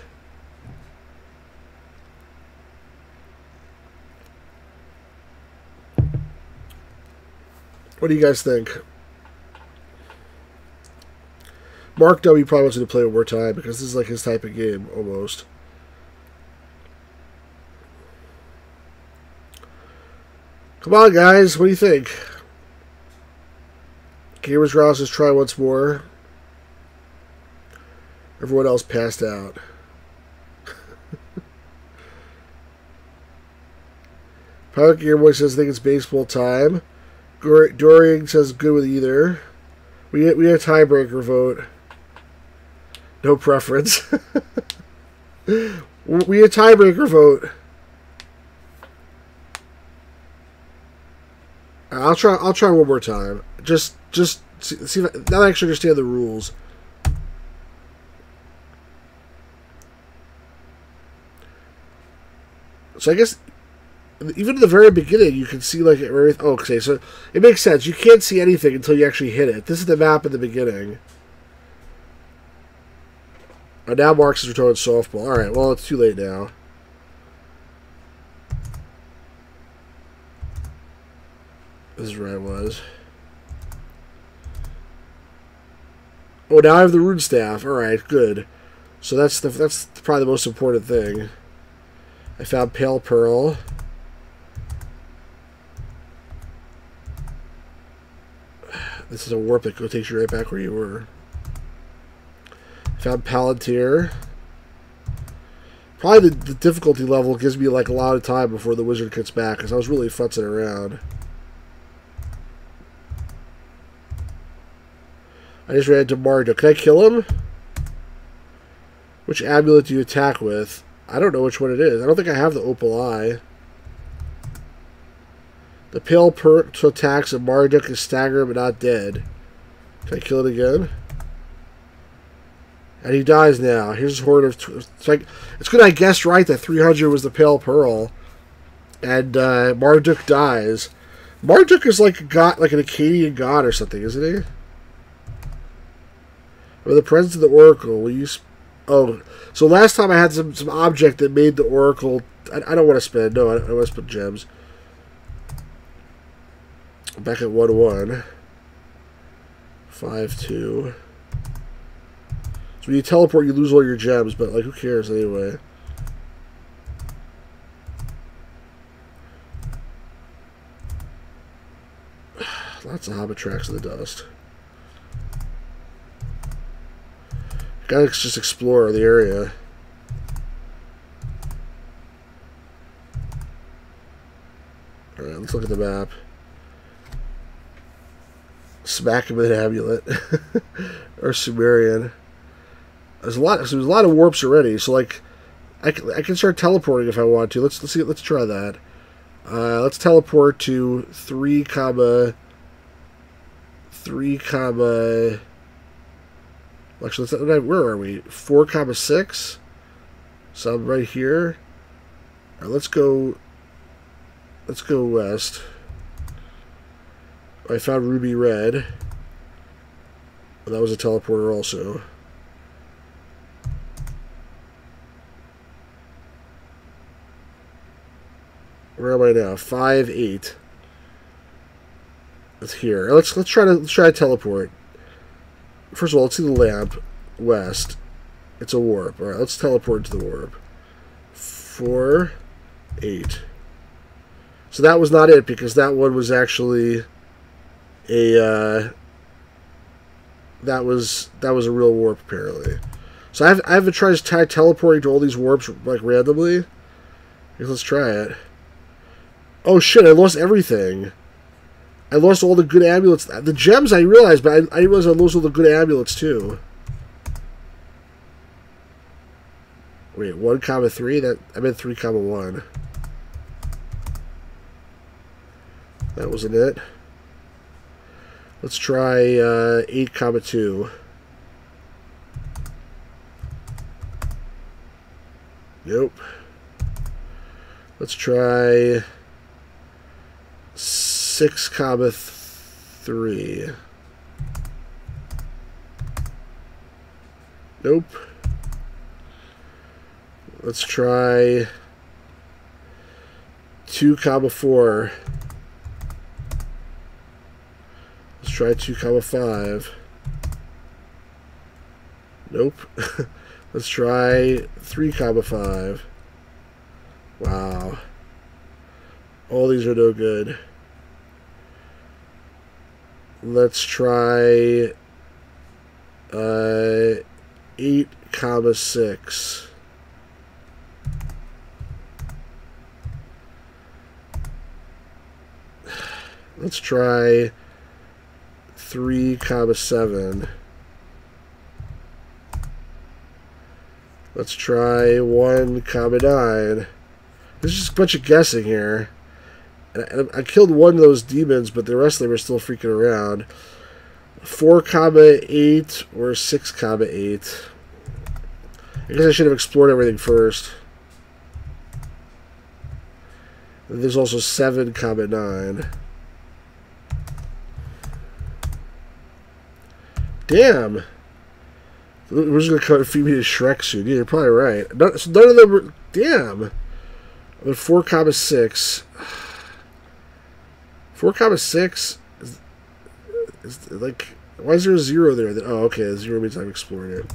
What do you guys think? Mark W. probably wants to play one more time because this is like his type of game almost. Come on, guys. What do you think? Gamers Rouse says try once more. Everyone else passed out. Pilot Gearboy says think it's baseball time. Dorian says good with either. We we had a tiebreaker vote. No preference. we a tiebreaker vote. I'll try. I'll try one more time. Just, just see, if I, now I actually understand the rules. So I guess even in the very beginning, you can see like everything. Oh, okay, so it makes sense. You can't see anything until you actually hit it. This is the map in the beginning. Now Marks is returning softball. All right, well, it's too late now. This is where I was. Oh, now I have the rune staff. All right, good. So that's the that's probably the most important thing. I found pale pearl. This is a warp that takes you right back where you were. Found Palantir. Probably the, the difficulty level gives me like a lot of time before the wizard gets back because I was really futzing around. I just ran into Mario. Can I kill him? Which amulet do you attack with? I don't know which one it is. I don't think I have the Opal Eye. The pale pearl attacks and Marduk is staggered but not dead. Can I kill it again? And he dies now. Here's his horde of. It's like it's good I guessed right that 300 was the pale pearl, and uh, Marduk dies. Marduk is like a god, like an Akkadian god or something, isn't he? Or the presence of the oracle. Will you? Oh, so last time I had some some object that made the oracle. I, I don't want to spend. No, I, I want to spend gems. Back at one one. Five two. So when you teleport, you lose all your gems, but like, who cares anyway? Lots of hobbit tracks in the dust. Gotta just explore the area. Alright, let's look at the map. Smack him with an amulet. or Sumerian. There's a lot. There's a lot of warps already. So like, I can, I can start teleporting if I want to. Let's let's see. Let's try that. Uh, let's teleport to three comma three comma. Actually, let's, where are we? Four comma six. So I'm right here. All right, let's go. Let's go west. I found ruby red. That was a teleporter also. Where am I now? Five eight. It's here. Let's let's try to let's try to teleport. First of all, let's see the lamp west. It's a warp. All right, let's teleport to the warp. Four, eight. So that was not it because that one was actually a uh, that was that was a real warp apparently. So I have I haven't tried to teleporting to all these warps like randomly. Let's try it. Oh shit, I lost everything. I lost all the good amulets. The gems I realized, but I, I realized I lost all the good amulets too. Wait, 1 comma 3? That I meant 3 comma 1. That wasn't it. Let's try uh, 8 comma 2. Nope. Let's try six comma three. Nope. Let's try two comma four. Let's try two comma five. Nope. Let's try three comma five. Wow. All these are no good. Let's try uh, 8 comma 6. Let's try 3 comma 7. Let's try 1 comma 9. There's just a bunch of guessing here. And I, killed one of those demons, but the rest of them are still freaking around. 4 comma 8 or 6 comma 8. I guess I should have explored everything first. And there's also 7 comma 9. Damn. We're just gonna cut feed me to Schlock soon. Yeah, you're probably right. None, so none of them were. Damn. I mean, 4 comma 6. 4 comma 6 is, is like why is there a zero there? Oh, okay, zero means I'm exploring it.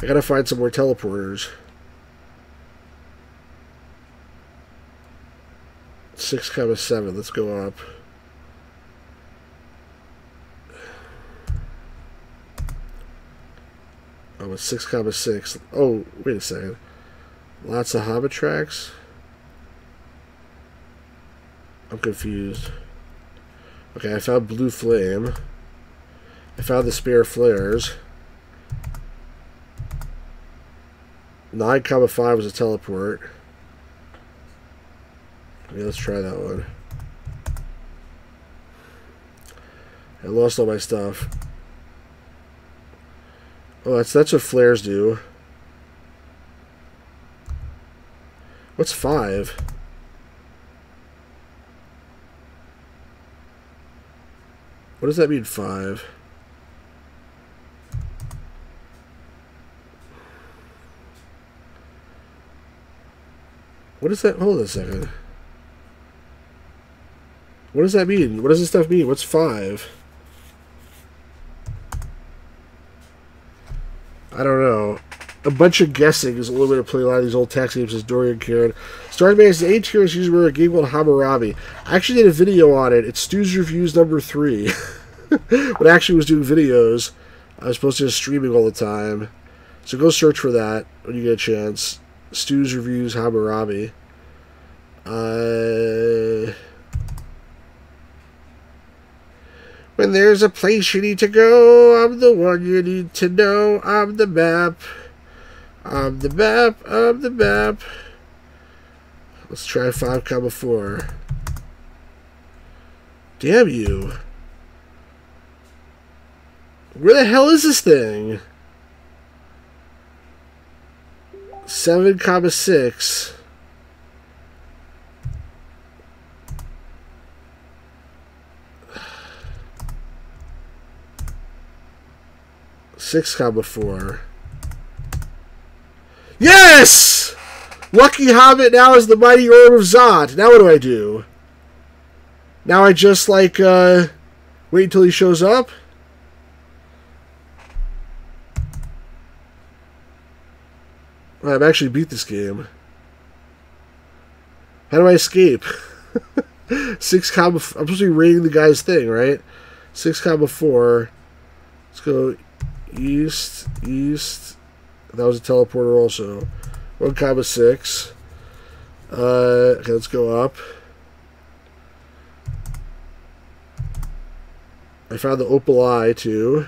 I gotta find some more teleporters. Six comma seven. Let's go up. Oh, comma six comma six. Oh, wait a second. Lots of Hobbit tracks. I'm confused. Okay, I found Blue Flame. I found the spare flares. 9 comma 5 was a teleport. Okay, let's try that one. I lost all my stuff. Oh, that's that's what flares do. What's five? What does that mean, five? What is that? Hold on a second. What does that mean? What does this stuff mean? What's five? I don't know. A bunch of guessing is a little bit to play a lot of these old tax games as Dorian Karen. Starman is the eight tiers user where a game called Hammurabi. I actually did a video on it. It's Stu's Reviews number three. but I actually was doing videos. I was supposed to be streaming all the time. So go search for that when you get a chance. Stu's Reviews Hammurabi. Uh, when there's a place you need to go, I'm the one you need to know. I'm the map. I'm the map. I'm the map. Let's try 5 comma 4. Damn you. Where the hell is this thing? 7 comma 6. Six comma four. Yes! Lucky Hobbit now is the mighty orb of Zot. Now what do I do? Now I just like uh wait until he shows up? I've actually beat this game. How do I escape? Six comma. I'm supposed to be raiding the guy's thing, right? Six comma four. Let's go east, east. That was a teleporter also. One comma six. Uh, okay, let's go up. I found the opal eye too.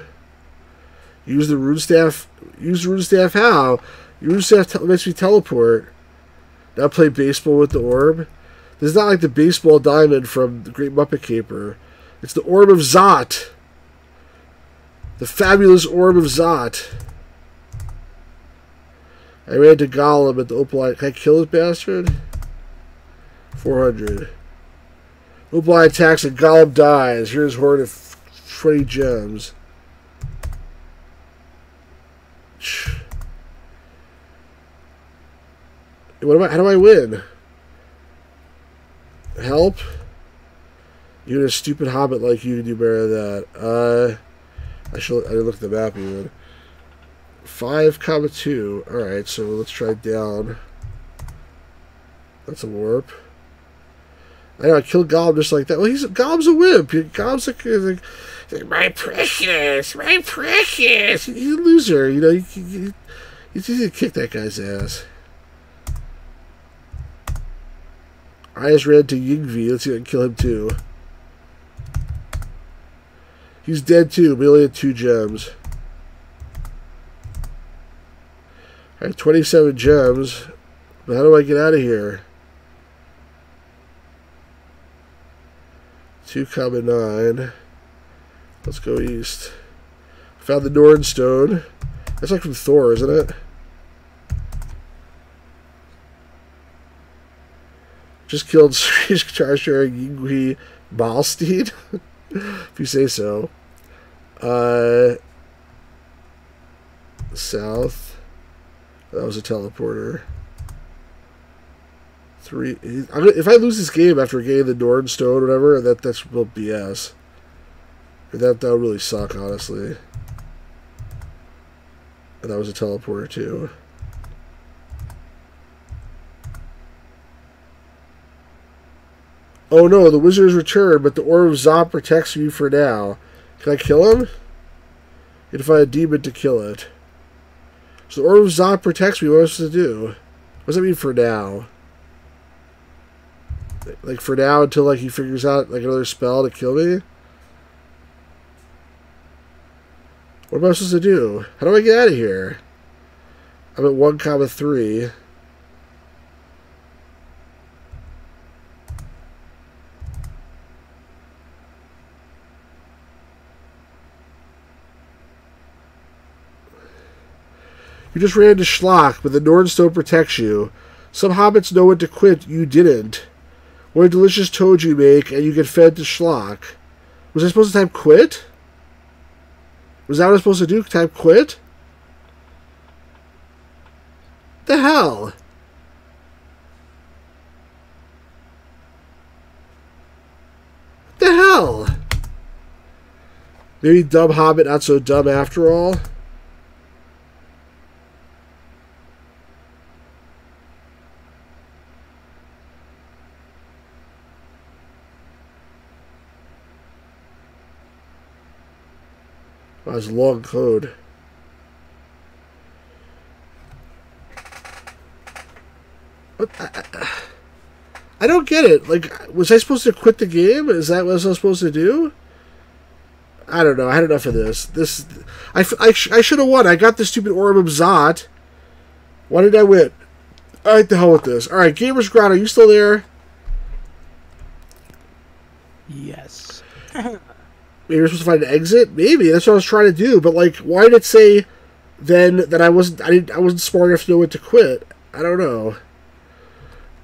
Use the rune staff. Use the rune staff how? Rune staff makes me teleport. Now play baseball with the orb. This is not like the baseball diamond from the Great Muppet Caper. It's the orb of Zot. The fabulous orb of Zot. I ran to Gollum at the Opal Eye. Can I kill this bastard? 400. Opal Eye attacks and Gollum dies. Here's his Horde of 20 gems. What am I, how do I win? Help? Even a stupid hobbit like you can do better than that. Uh, I should I look at the map even. Five comma two. All right, so let's try down. That's a warp. I know I killed Gollum just like that. Well, he's Gollum's a wimp. Gollum's like, like my precious, my precious. He's a loser. You know, you, you, you, you kick that guy's ass. I just ran to Yingvi. Let's see if I can kill him too. He's dead too, he only had two gems. I have 27 gems. But how do I get out of here? 2 comma 9. Let's go east. Found the Norn Stone. That's like from Thor, isn't it? Just killed Charsher Yinghui Malstein, if you say so. Uh, south. That was a teleporter. Three. If I lose this game after getting the Norn Stone, or whatever, that that's real BS. That that would really suck, honestly. And that was a teleporter too. Oh no, the wizard has returned, but the Orb of Zot protects me for now. Can I kill him? You to find a demon to kill it. So Orb of Zot protects me. What am I supposed to do? What does that mean for now? Like for now until like he figures out like another spell to kill me? What am I supposed to do? How do I get out of here? I'm at one comma three. You just ran to Schlock, but the Nornstone protects you. Some hobbits know when to quit, you didn't. What a delicious toad you make, and you get fed to Schlock. Was I supposed to type quit? Was that what I was supposed to do? Type quit? The hell? The hell? Maybe dumb hobbit, not so dumb after all? Oh, it's long code. What? I, I, I don't get it. Like, was I supposed to quit the game? Is that what I was supposed to do? I don't know. I had enough of this. This, I, I, I should have won. I got the stupid Orb of Zot. Why did I win? All right, the hell with this. All right, Gamers Ground, are you still there? Yes. Maybe you're supposed to find an exit. Maybe that's what I was trying to do. But like, why did it say then that I wasn't? I didn't. I wasn't smart enough to know when to quit. I don't know.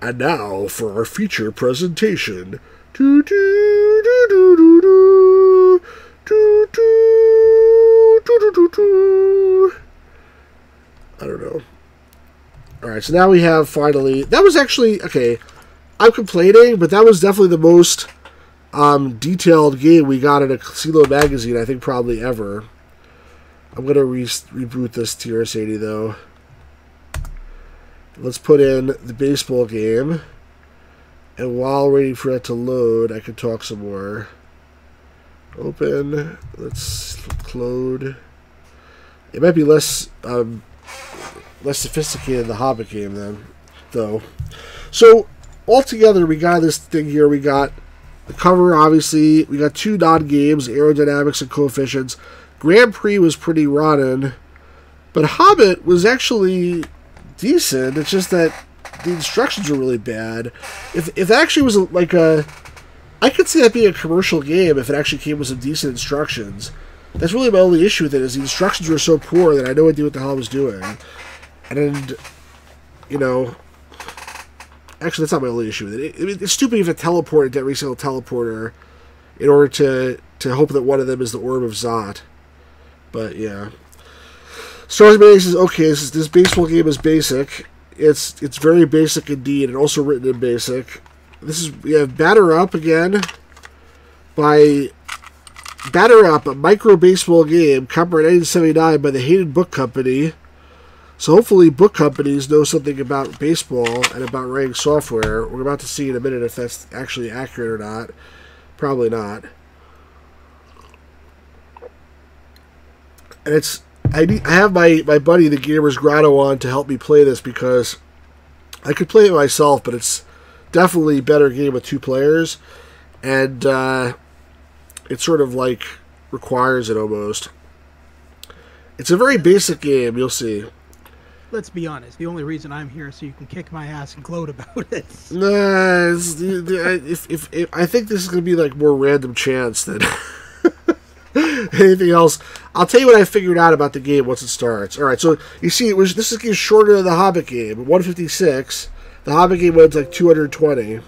And now for our feature presentation. Do do do do do do do do do do do. I don't know. All right, so now we have finally. That was actually okay. I'm complaining, but that was definitely the most um, detailed game we got in a CLOAD magazine, I think probably ever. I'm gonna re- reboot this TRS-80 though. Let's put in the baseball game, and while waiting for that to load, I can talk some more. Open. Let's load. It might be less um, less sophisticated than the Hobbit game then, though. So altogether, we got this thing here. We got the cover, obviously. We got two non games, aerodynamics and coefficients. Grand Prix was pretty rotten, but Hobbit was actually decent. It's just that the instructions were really bad. If if actually was like a, I could see that being a commercial game if it actually came with some decent instructions. That's really my only issue with it is the instructions were so poor that I had no idea what the hell I was doing, and you know, Actually, that's not my only issue with it. it, it it's stupid if a teleported to every single teleporter in order to to hope that one of them is the Orb of Zot. But yeah. Stars says, okay, this, this baseball game is basic. It's it's very basic indeed, and also written in basic. This is we have Batter Up again by Batter Up, a micro baseball game, copyright 1979 by the Hayden Book Company. So hopefully book companies know something about baseball and about writing software. We're about to see in a minute if that's actually accurate or not. Probably not. And it's I need, I have my, my buddy the Gamers Grotto on to help me play this because I could play it myself, but it's definitely better game with two players, and uh, it sort of like requires it almost. It's a very basic game. You'll see let's be honest. The only reason I'm here is so you can kick my ass and gloat about it. Nah, if, if, if I think this is gonna be like more random chance than anything else. I'll tell you what I figured out about the game once it starts. All right, so you see, it was this is shorter than the Hobbit game, 156. The Hobbit game went like 220.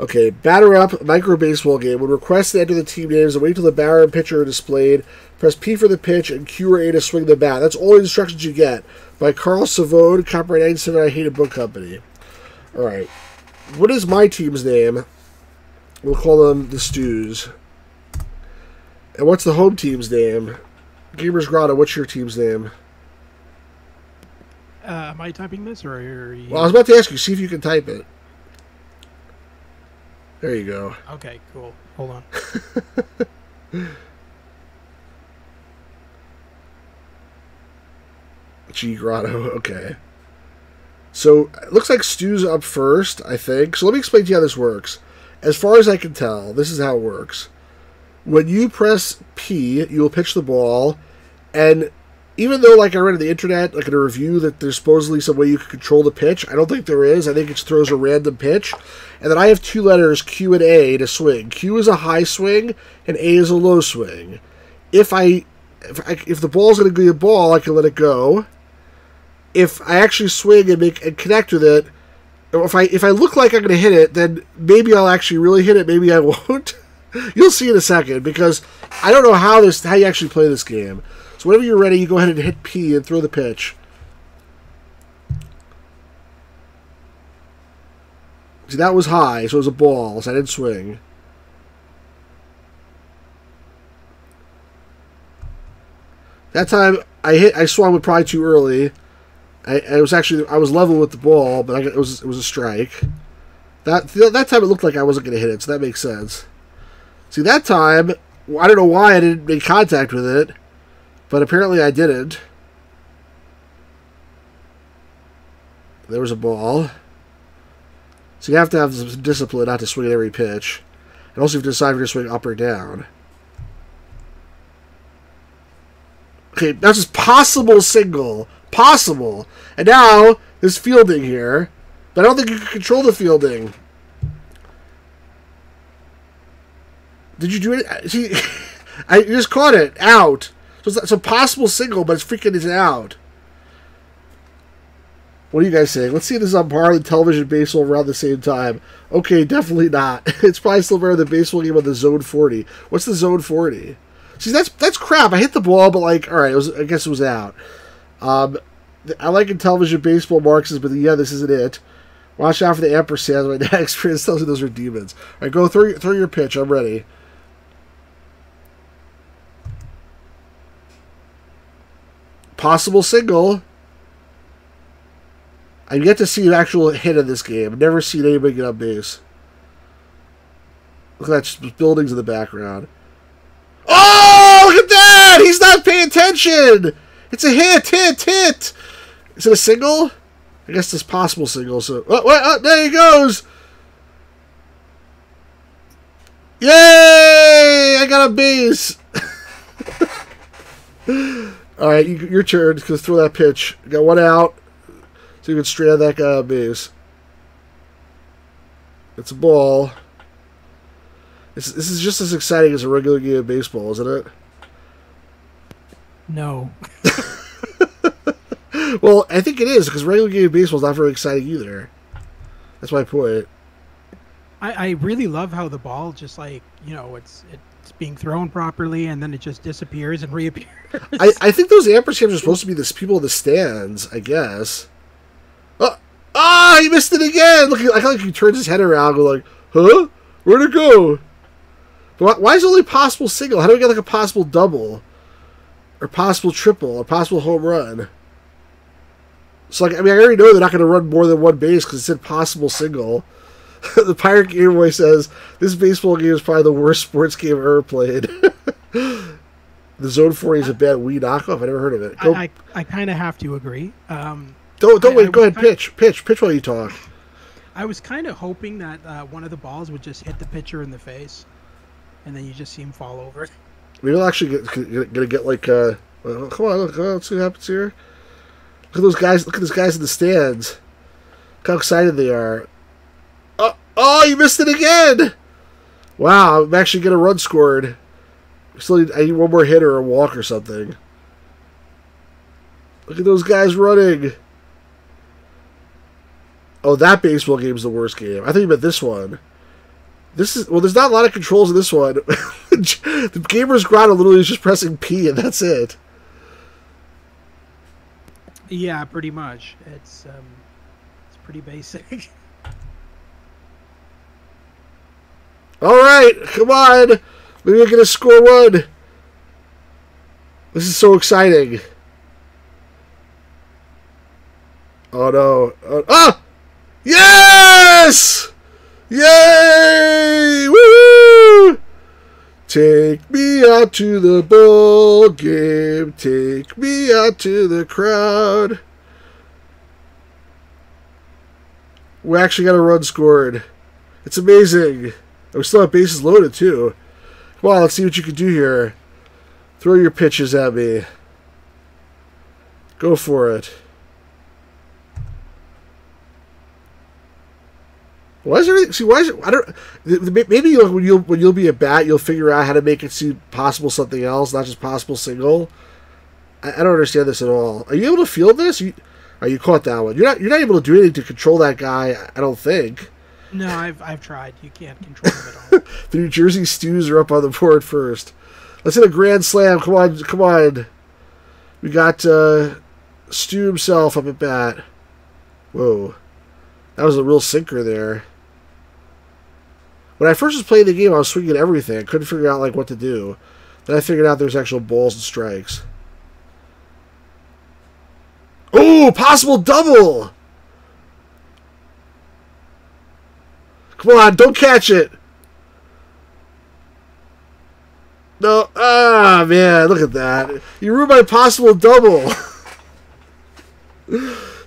Okay, batter up, micro baseball game. When request to enter the team names and wait till the batter and pitcher are displayed, press P for the pitch and Q or A to swing the bat. That's all the instructions you get. By Carl Savone, copyright 97 I Hayden Book Company. Alright. What is my team's name? We'll call them the Stews. And what's the home team's name? Gamers Grotto, what's your team's name? Uh, am I typing this or are you... Well, I was about to ask you, see if you can type it. There you go. Okay, cool. Hold on. G Grotto. Okay. So it looks like Stu's up first, I think. So let me explain to you how this works. As far as I can tell, this is how it works. When you press P, you will pitch the ball, and even though, like I read on the internet, like in a review, that there's supposedly some way you can control the pitch, I don't think there is. I think it just throws a random pitch, and then I have two letters Q and A to swing. Q is a high swing, and A is a low swing. If I if, I, if the ball's going to be a ball, I can let it go. If I actually swing and make and connect with it, if I if I look like I'm going to hit it, then maybe I'll actually really hit it. Maybe I won't. You'll see in a second because I don't know how this how you actually play this game. So whenever you're ready, you go ahead and hit P and throw the pitch. See, that was high, so it was a ball, so I didn't swing. That time, I hit. I swung it probably too early. I, I was actually I was level with the ball, but I, it was it was a strike. That that time it looked like I wasn't going to hit it, so that makes sense. See, that time I don't know why I didn't make contact with it, but apparently I didn't. There was a ball. So you have to have some discipline not to swing at every pitch. And also you have to decide if you're going to swing up or down. Okay, that's just possible single. Possible. And now, there's fielding here. But I don't think you can control the fielding. Did you do it? See, I just caught it. Out. So it's, a possible single, but it's freaking it's out. What are you guys saying? Let's see if this is on par with Intellivision baseball around the same time. Okay, definitely not. It's probably still better than the baseball game on the Zone 40. What's the Zone 40? See, that's that's crap. I hit the ball, but like, all right, it was. I guess it was out. Um, I like in Intellivision baseball marks, but yeah, this isn't it. Watch out for the ampersand. My dad experience tells me those are demons. All right, go through throw your pitch. I'm ready. Possible single. I've yet to see an actual hit in this game. I've never seen anybody get on base. Look at that, buildings in the background. Oh, look at that! He's not paying attention! It's a hit, hit, hit! Is it a single? I guess it's possible single, so... Oh, oh, there he goes! Yay! I got a base! Alright, you, your turn. Just throw that pitch. Got one out. So you can straight that guy on base. It's a ball. This, this is just as exciting as a regular game of baseball, isn't it? No. well, I think it is because regular game of baseball is not very exciting either. That's my point. I, I really love how the ball just like you know it's it's being thrown properly and then it just disappears and reappears. I, I think those ampersands are supposed to be the people in the stands. I guess. Oh, ah, he missed it again! Look, I like he turns his head around, and like, "Huh? Where'd it go?" Why is it only possible single? How do we get like a possible double, or possible triple, or possible home run? So like, I mean, I already know they're not going to run more than one base because it said possible single. the Pirate Gamer Boy says this baseball game is probably the worst sports game I've ever played. the Zone 40 is a bad Wii knockoff. I never heard of it. Go. I, I, I kind of have to agree. Um, don't don't I, wait. Go ahead. Pitch. Pitch. Pitch while you talk. I was kind of hoping that uh, one of the balls would just hit the pitcher in the face, and then you just see him fall over. I'll actually get, get, gonna get like. Uh, well, come on, look, uh, let's see what happens here. Look at those guys. Look at those guys in the stands. Look how excited they are. Oh, oh, you missed it again! Wow, I'm actually gonna run scored. Still need, I need one more hit or a walk or something. Look at those guys running. Oh, that baseball game is the worst game. I think you meant this one. This is well. There's not a lot of controls in this one. the gamer's grotto literally is just pressing P and that's it. Yeah, pretty much. It's um, it's pretty basic. All right, come on. Maybe we're gonna score one. This is so exciting. Oh no! Oh, ah! Yes! Yay! Woo! Take me out to the ball game. Take me out to the crowd. We actually got a run scored. It's amazing. We still have bases loaded, too. Come on, let's see what you can do here. Throw your pitches at me. Go for it. Why is everything? See, why is it? I don't. Maybe you'll, when you'll when you'll be a bat, you'll figure out how to make it seem possible something else, not just possible single. I, I don't understand this at all. Are you able to feel this? You, are you caught that one? You're not. You're not able to do anything to control that guy. I don't think. No, I've I've tried. You can't control him at all. the New Jersey Stews are up on the board first. Let's hit a grand slam. Come on, come on. We got uh, Stu himself up at bat. Whoa, that was a real sinker there. When I first was playing the game, I was swinging everything. I couldn't figure out like what to do. Then I figured out there's actual balls and strikes. Oh, possible double! Come on, don't catch it. No, ah, man, look at that. You ruined my possible double.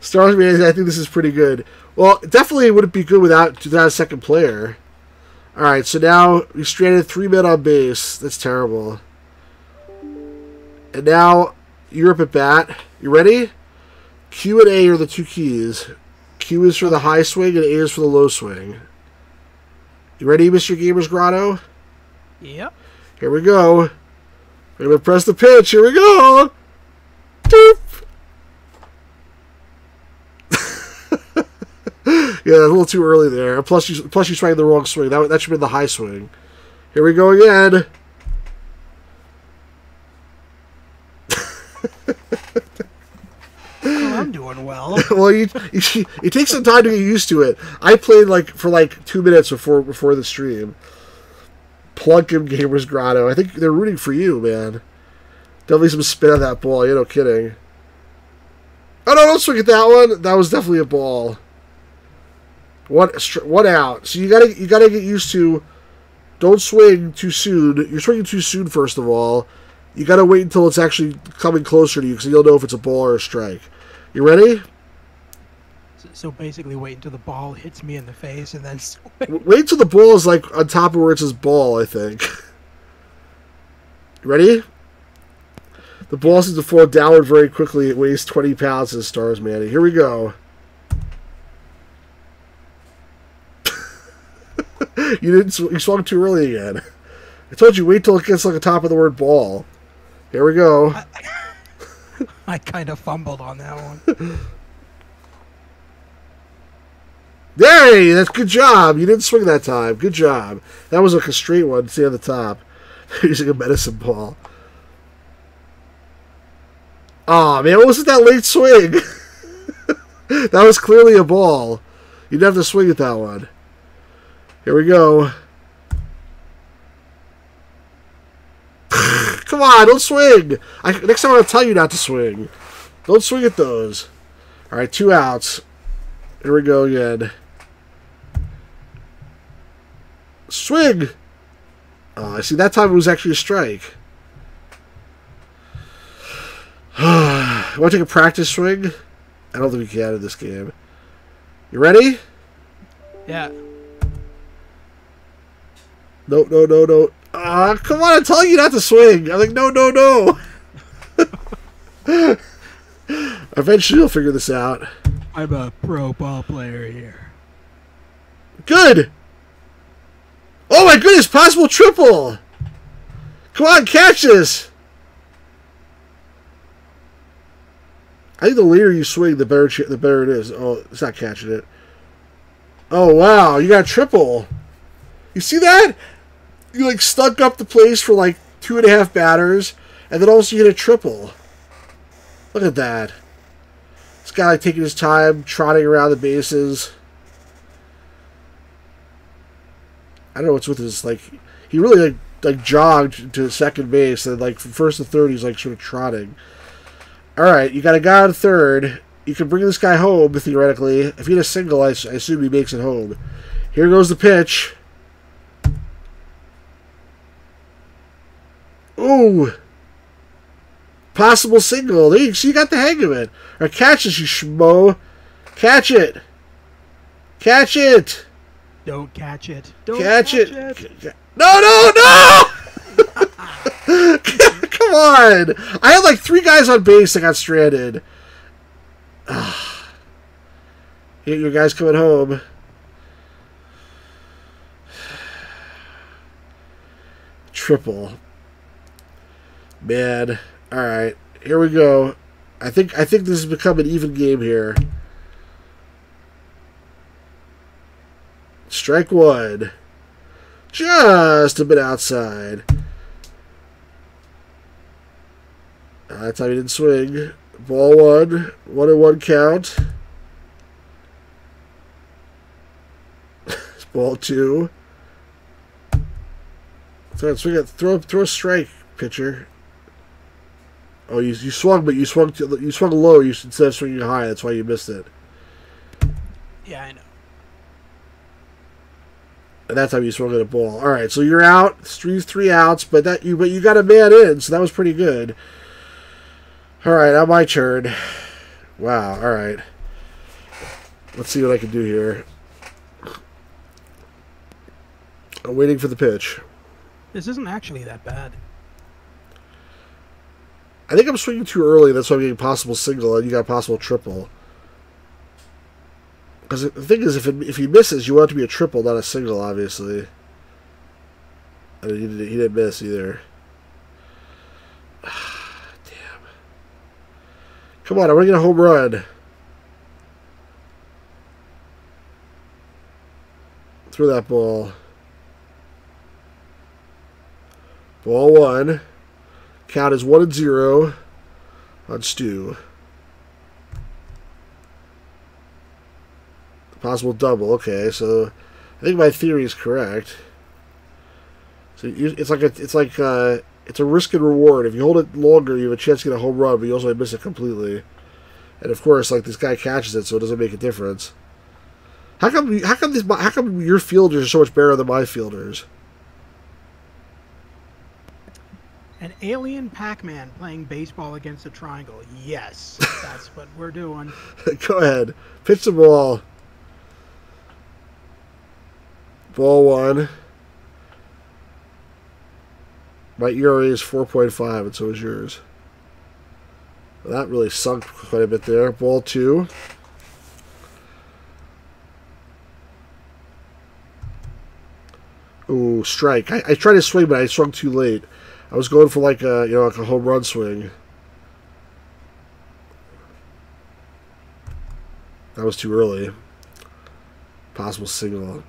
Stars Man, I think this is pretty good. Well, definitely wouldn't be good without, without a second player. All right, so now we stranded three men on base. That's terrible. And now you're up at bat. You ready? Q and A are the two keys. Q is for the high swing and A is for the low swing. You ready, Mr. Gamers Grotto? Yep. Here we go. We're gonna press the pitch. Here we go. Doop. yeah, a little too early there. Plus, you plus you swung the wrong swing. That that should have been the high swing. Here we go again. Oh, I'm doing well. well, you, you it takes some time to get used to it. I played like for like two minutes before before the stream. Him, Gamers Grotto. I think they're rooting for you, man. Definitely some spin on that ball. You know, kidding. Oh no! Don't swing at that one. That was definitely a ball. One one out. So you gotta you gotta get used to. Don't swing too soon. You're swinging too soon. First of all, you gotta wait until it's actually coming closer to you, because you'll know if it's a ball or a strike. You ready? So basically, wait until the ball hits me in the face and then swing. Wait until the ball is like on top of where it says ball. I think. Ready? The ball seems to fall downward very quickly. It weighs 20 pounds as stars, Manny. Here we go. you didn't. You swung too early again. I told you wait till it gets like the top of the word ball. Here we go. I, I kind of fumbled on that one. Yay! That's good job. You didn't swing that time. Good job. That was like a straight one. See on the top. Using a medicine ball. Oh man, what was it that late swing? that was clearly a ball. You'd have to swing at that one. Here we go. Come on, don't swing. I, next time I'll tell you not to swing. Don't swing at those. All right, two outs. Here we go again. Swing. I see. That time it was actually a strike. Want to take a practice swing? I don't think we can in this game. You ready? Yeah. No, no, no, no. Ah, come on! I'm telling you not to swing. I'm like, no, no, no. Eventually, you'll figure this out. I'm a pro ball player here. Good. Oh my goodness! Possible triple. Come on, catch this. I think the later you swing, the better the better it is. Oh, it's not catching it. Oh wow, you got a triple. You see that? You like stuck up the place for like two and a half batters, and then also you hit a triple. Look at that. This guy like taking his time, trotting around the bases. I don't know what's with his like. He really like like jogged to second base, and like from first to third, he's like sort of trotting. All right, you got a guy on third. You can bring this guy home theoretically. If he hit a single, I, I assume he makes it home. Here goes the pitch. Ooh. Possible single. There you, so you got the hang of it. Or catch it, you schmo. Catch it. Catch it. Don't catch it. Don't Catch, catch, it. it. No, no, no! Come on. I had like three guys on base that got stranded. Your your guys coming home. Triple. Man. Alright. Here we go. I think I think this has become an even game here. Strike one. Just a bit outside. That time he didn't swing. Ball one. One and one count. Ball two. Throw, swing it. Throw, throw a strike, pitcher. Oh, you, you swung, but you swung to, you swung low. You instead of swinging high. That's why you missed it. Yeah, I know. And that time you swung at a ball. All right, so you're out. Three three outs, but that you but you got a man in, so that was pretty good. All right, now my turn. Wow. All right. Let's see what I can do here. I'm waiting for the pitch. This isn't actually that bad. I think I'm swinging too early. That's why I'm getting possible single, and you got a possible triple. Because the thing is, if it, if he misses, you want it to be a triple, not a single, obviously. And he didn't, he didn't miss either. Damn. Come on, I want to get a home run. Throw that ball. Ball one. Count is one and zero on Stu. Possible double. Okay, so I think my theory is correct. So you, it's like a, it's like uh, it's a risk and reward. If you hold it longer, you have a chance to get a home run, but you also miss it completely. And of course, like this guy catches it, so it doesn't make a difference. How come? How come this? How come your fielders are so much better than my fielders? An alien Pac-Man playing baseball against a triangle. Yes, that's what we're doing. Go ahead, pitch the ball. Ball one. My ERA is 4.5, and so is yours. Well, that really sunk quite a bit there. Ball two. Ooh, strike. I, I tried to swing, but I swung too late. I was going for like a you know like a home run swing. That was too early. Possible single.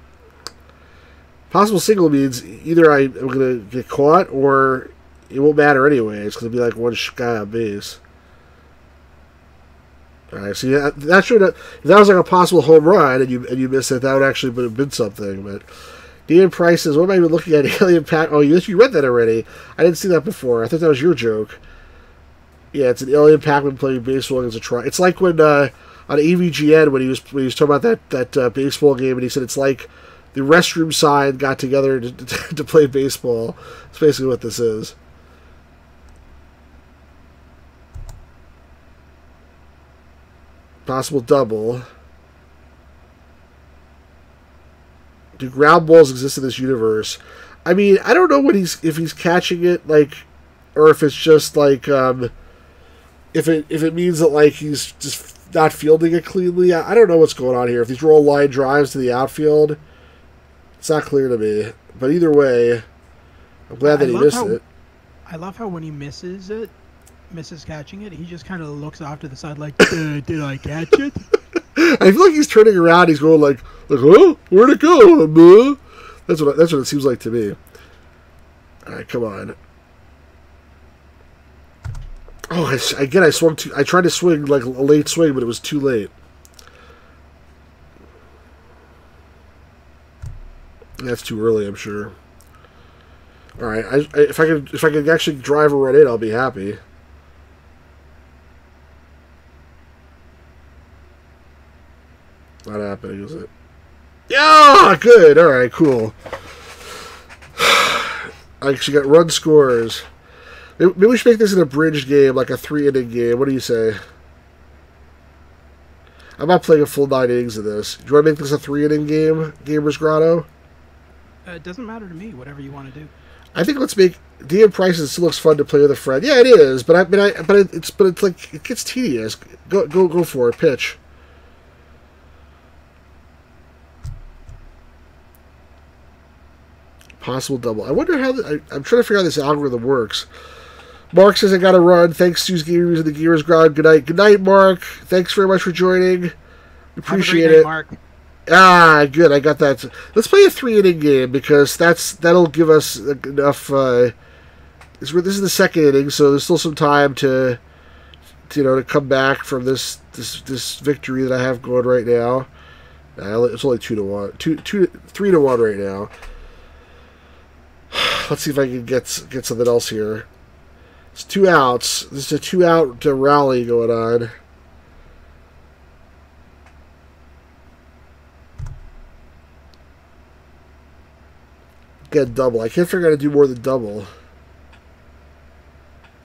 Possible single means either I am gonna get caught or it won't matter anyway. It's gonna be like one guy on base. All right, see that, that should if that was like a possible home run and you and you missed it, that would actually have been something. But Dan Price says, "What am I even looking at? Alien Pac? Oh, you you read that already? I didn't see that before. I thought that was your joke. Yeah, it's an alien Pac-Man playing baseball against a try. It's like when uh, on AVGN when he was when he was talking about that that uh, baseball game, and he said it's like the restroom side got together to, to, to play baseball. That's basically what this is. Possible double. Do ground balls exist in this universe? I mean, I don't know what he's if he's catching it like, or if it's just like um, if it if it means that like he's just not fielding it cleanly. I, I don't know what's going on here. If these roll line drives to the outfield, it's not clear to me. But either way, I'm glad that I he missed how- it. I love how when he misses it, misses catching it, he just kind of looks off to the side like, uh, "Did I catch it?" I feel like he's turning around. He's going like, like, huh? Where'd it go? That's what that's what it seems like to me. All right, come on. Oh, I, again, I swung too. I tried to swing like a late swing, but it was too late. That's too early, I'm sure. All right, I, I, if I could if I could actually drive a run in, I'll be happy. Not happening, is it? Yeah, good. All right, cool. I actually got run scores. Maybe we should make this an abridged game, like a three inning game. What do you say? I'm not playing a full nine innings of this. Do you want to make this a three inning game, Gamers Grotto? Uh, it doesn't matter to me. Whatever you want to do. I think let's make DM Prices still looks fun to play with a friend. Yeah, it is, but I mean, I but it's but it's like it gets tedious. Go go go for it. Pitch. Possible double. I wonder how. The, I, I'm trying to figure out how this algorithm works. Mark says I got to run. Thanks, Stu's Gamers and the Gears Ground. Good night. Good night, Mark. Thanks very much for joining. Appreciate great night, it. Mark. Ah, good. I got that. Let's play a three inning game because that's that'll give us enough. Uh, this this is the second inning, so there's still some time to, to, you know, to come back from this this this victory that I have going right now. Uh, it's only two to one, two two three to one right now. Let's see if I can get get something else here. It's two outs. This is a two out rally going on. Get a double. I can't figure out how to do more than double.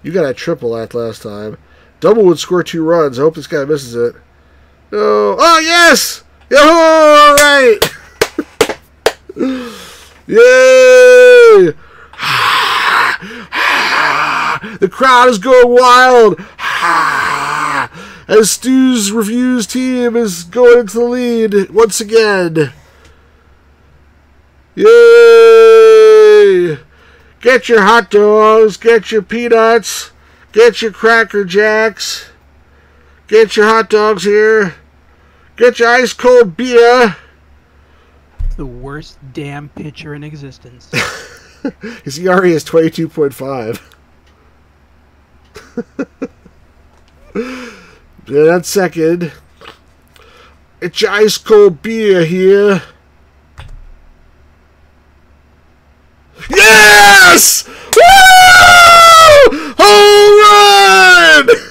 You got a triple that last time. Double would score two runs. I hope this guy misses it. No. Oh, yes! All right! Yay! the crowd is going wild! As Stu's Reviews team is going into the lead once again. Yay! Get your hot dogs, get your peanuts, get your cracker jacks, get your hot dogs here, get your ice cold beer. The worst damn pitcher in existence. His ERA is 22.5. yeah, that's second. It's ice cold beer here. Yes! Woo! Home run!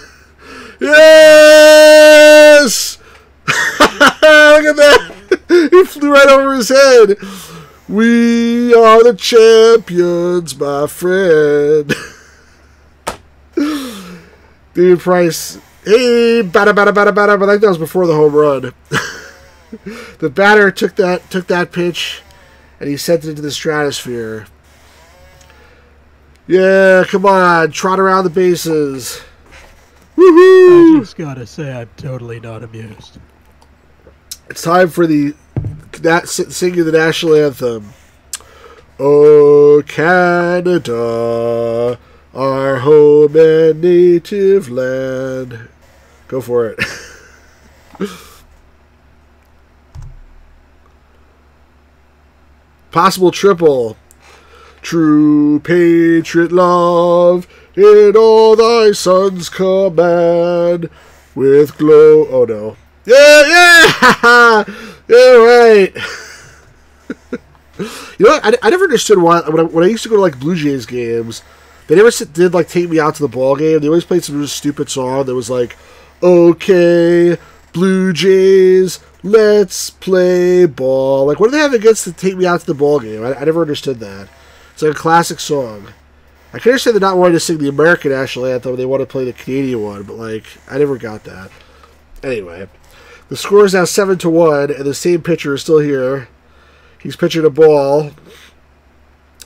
Yes! Look at that! he flew right over his head. We are the champions, my friend. Dude, Price. Hey, bada bada bada bada. But I think that was before the home run. the batter took that took that pitch, and he sent it into the stratosphere. Yeah, come on, trot around the bases. I Woohoo! just gotta say, I'm totally not amused. It's time for the that singing the national anthem. Oh Canada, our home and native land. Go for it. Possible triple. True patriot love in all thy sons command with glow. Oh no. Yeah, yeah, yeah, right. you know, what? I, I never understood why when I, when I used to go to like Blue Jays games, they never did like take me out to the ball game. They always played some stupid song that was like, "Okay, Blue Jays, let's play ball." Like, what do they have against to take me out to the ball game? I, I never understood that. It's like a classic song. I can understand they're not wanting to sing the American national anthem; they want to play the Canadian one. But like, I never got that. Anyway. The score is now seven to one, and the same pitcher is still here. He's pitching a ball.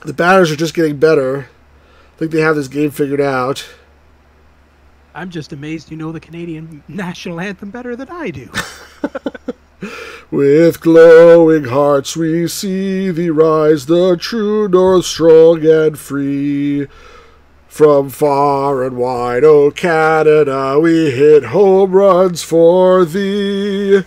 The batters are just getting better. I think they have this game figured out. I'm just amazed you know the Canadian national anthem better than I do. With glowing hearts we see thee rise, the true north strong and free. From far and wide, O Canada, we hit home runs for thee.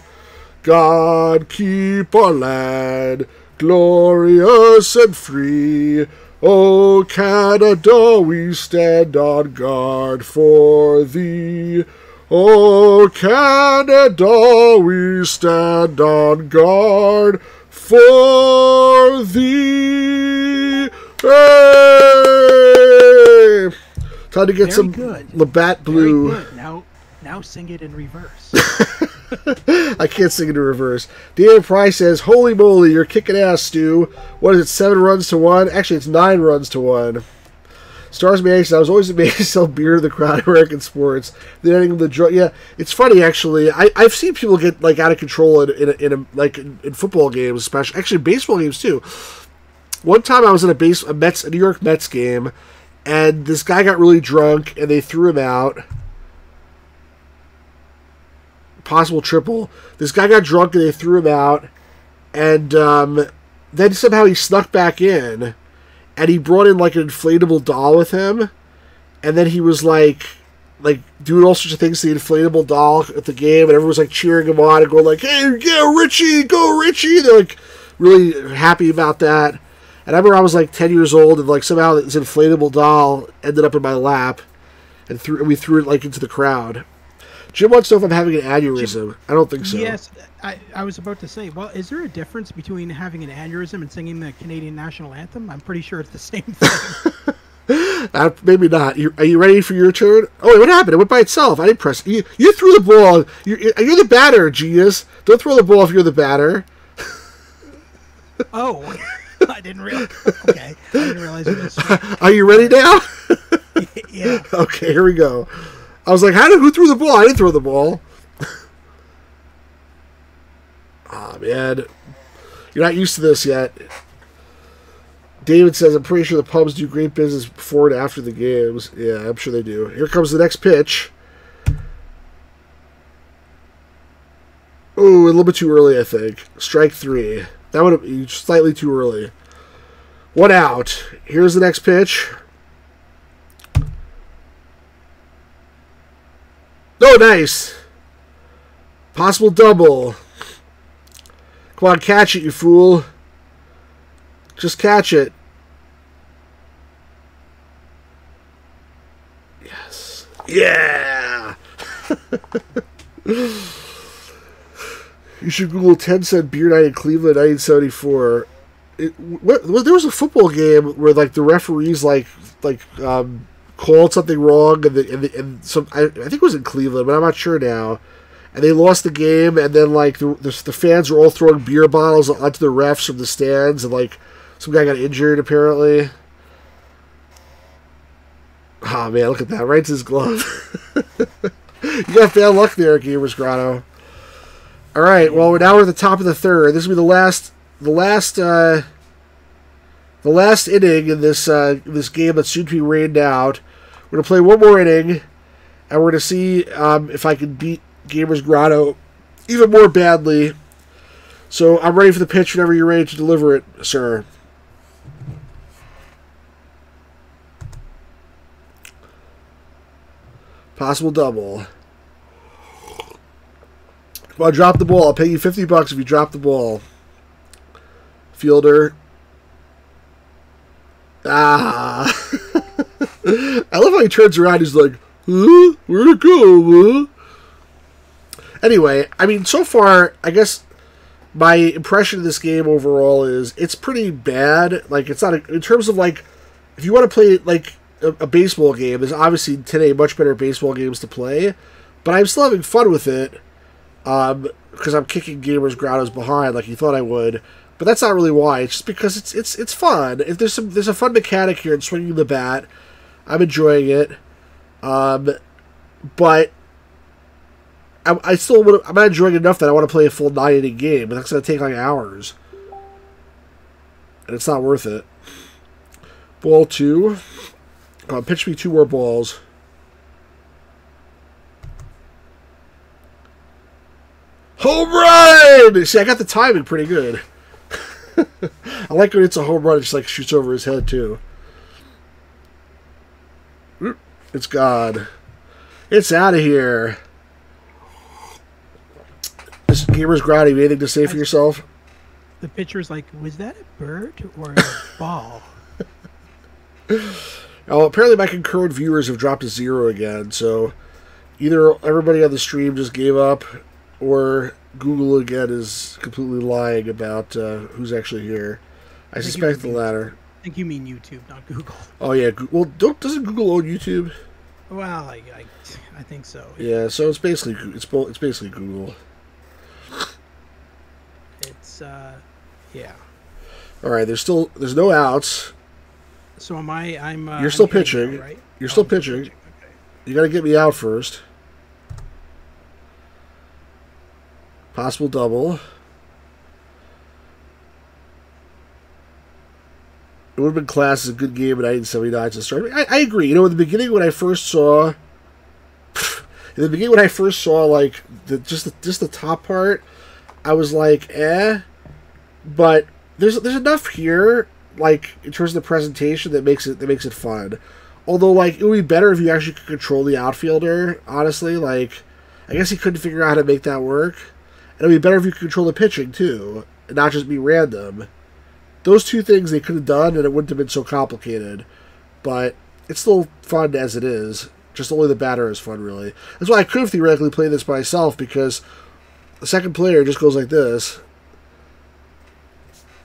God keep our land glorious and free. O Canada, we stand on guard for thee. O Canada, we stand on guard for thee. Hey! Time to get Very some good. Labatt Blue. Now, now sing it in reverse. I can't sing it in reverse. David Price says, Holy moly, you're kicking ass, Stu. What is it, seven runs to one? Actually, it's nine runs to one. Stars Mansion. I was always amazed to sell beer to the crowd at American sports. The ending of the draw. Yeah, it's funny actually. I I've seen people get like out of control in in, a, in a, like in, in football games, especially actually baseball games too. One time I was in a base a Mets a New York Mets game, and this guy got really drunk and they threw him out. Possible triple. This guy got drunk and they threw him out, and um, then somehow he snuck back in, and he brought in like an inflatable doll with him, and then he was like, like doing all sorts of things to the inflatable doll at the game, and everyone was like cheering him on and going like, "Hey, yeah, Richie, go Richie!" They're like really happy about that. And I remember I was like ten years old, and like somehow this inflatable doll ended up in my lap, and threw and we threw it like into the crowd. Jim wants to know if I'm having an aneurysm. I don't think so. Yes, I, I was about to say. Well, is there a difference between having an aneurysm and singing the Canadian national anthem? I'm pretty sure it's the same thing. Uh, maybe not. You, are you ready for your turn? Oh, wait, what happened? It went by itself. I didn't press. You, you threw the ball. You're, you're the batter, genius. Don't throw the ball if you're the batter. oh, I didn't realize. Okay, I didn't realize it was. Are you ready now? yeah. Okay, here we go. I was like, how did who threw the ball? I didn't throw the ball. Ah, oh, man. You're not used to this yet. David says, I'm pretty sure the pubs do great business before and after the games. Yeah, I'm sure they do. Here comes the next pitch. Oh, a little bit too early, I think. Strike three. That would have been slightly too early. One out. Here's the next pitch. Oh, nice. Possible double. Come on, catch it, you fool. Just catch it. Yes. Yeah! you should Google 10 cent beer night in Cleveland 1974. It, what, well, there was a football game where like the referees like like um, called something wrong and, the, and, the, and some I, I, think it was in Cleveland, but I'm not sure now. And they lost the game, and then like the, the, the fans were all throwing beer bottles onto the refs from the stands, and like some guy got injured apparently. Oh man, look at that! Right to his glove. you got bad luck there, Gamers Grotto. All right, well now we're at the top of the third. This will be the last, the last, uh, the last inning in this uh, this game that's soon to be rained out. We're gonna play one more inning, and we're gonna see um, if I can beat Gamers Grotto even more badly. So I'm ready for the pitch whenever you're ready to deliver it, sir. Possible double. On, drop the ball. I'll pay you 50 bucks if you drop the ball. Fielder. Ah. I love how he turns around. He's like, huh? Where'd it go? Huh? Anyway, I mean, so far, I guess my impression of this game overall is it's pretty bad. Like, it's not, a, in terms of like, if you want to play, like, a, a baseball game, there's obviously today much better baseball games to play, but I'm still having fun with it um, because I'm kicking gamers Grotto's behind like you thought I would. But that's not really why. It's just because it's it's it's fun. If there's some there's a fun mechanic here in swinging the bat, I'm enjoying it. Um, but I, I still would I'm not enjoying enough that I want to play a full nine inning game, but that's gonna take like hours, and it's not worth it. Ball two. On, pitch me two more balls. Home run! See, I got the timing pretty good. I like when it's a home run, it just like shoots over his head too. Mm, it's gone. It's out of here. This gamer's grotty. Anything to say for yourself? The pitcher's like, was that a bird or a ball? Oh, apparently my concurrent viewers have dropped to zero again. So either everybody on the stream just gave up, or Google again is completely lying about uh, who's actually here. I, I suspect the latter. I think you mean YouTube, not Google. Oh yeah, well, don't doesn't Google own YouTube? Well, I, I, I think so. Yeah, so it's basically it's it's basically Google. It's uh, yeah. All right, there's still there's no outs. So am I? I'm. Uh, You're still I'm pitching. now, right? You're still I'm still pitching. Okay. You got to get me out first. Possible double. It would have been classed as a good game in 1979 to start. I, I agree. You know, in the beginning when I first saw, in the beginning when I first saw like the just the, just the top part, I was like, eh. But there's there's enough here, like in terms of the presentation that makes it that makes it fun. Although, like, it would be better if you actually could control the outfielder. Honestly, like, I guess he couldn't figure out how to make that work. And it would be better if you could control the pitching too, and not just be random. Those two things they could have done, and it wouldn't have been so complicated. But it's still fun as it is. Just only the batter is fun, really. That's why I could have theoretically played this by myself because the second player just goes like this,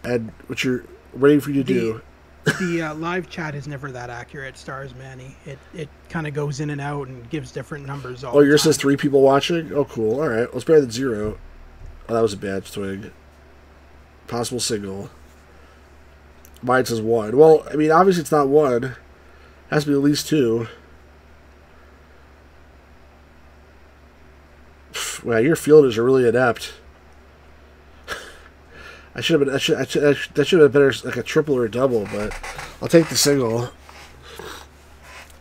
and what you're waiting for you to The- do. the uh, live chat is never that accurate, Stars Manny. It it kind of goes in and out and gives different numbers all Oh, yours time. says three people watching? Oh, cool. All right. Well, it's better than zero. Oh, that was a bad swing. Possible single. Mine says one. Well, I mean, obviously it's not one. It has to be at least two. Wow, your fielders are really inept. I should have been. I should, I should, I should, that should have been better, like a triple or a double. But I'll take the single.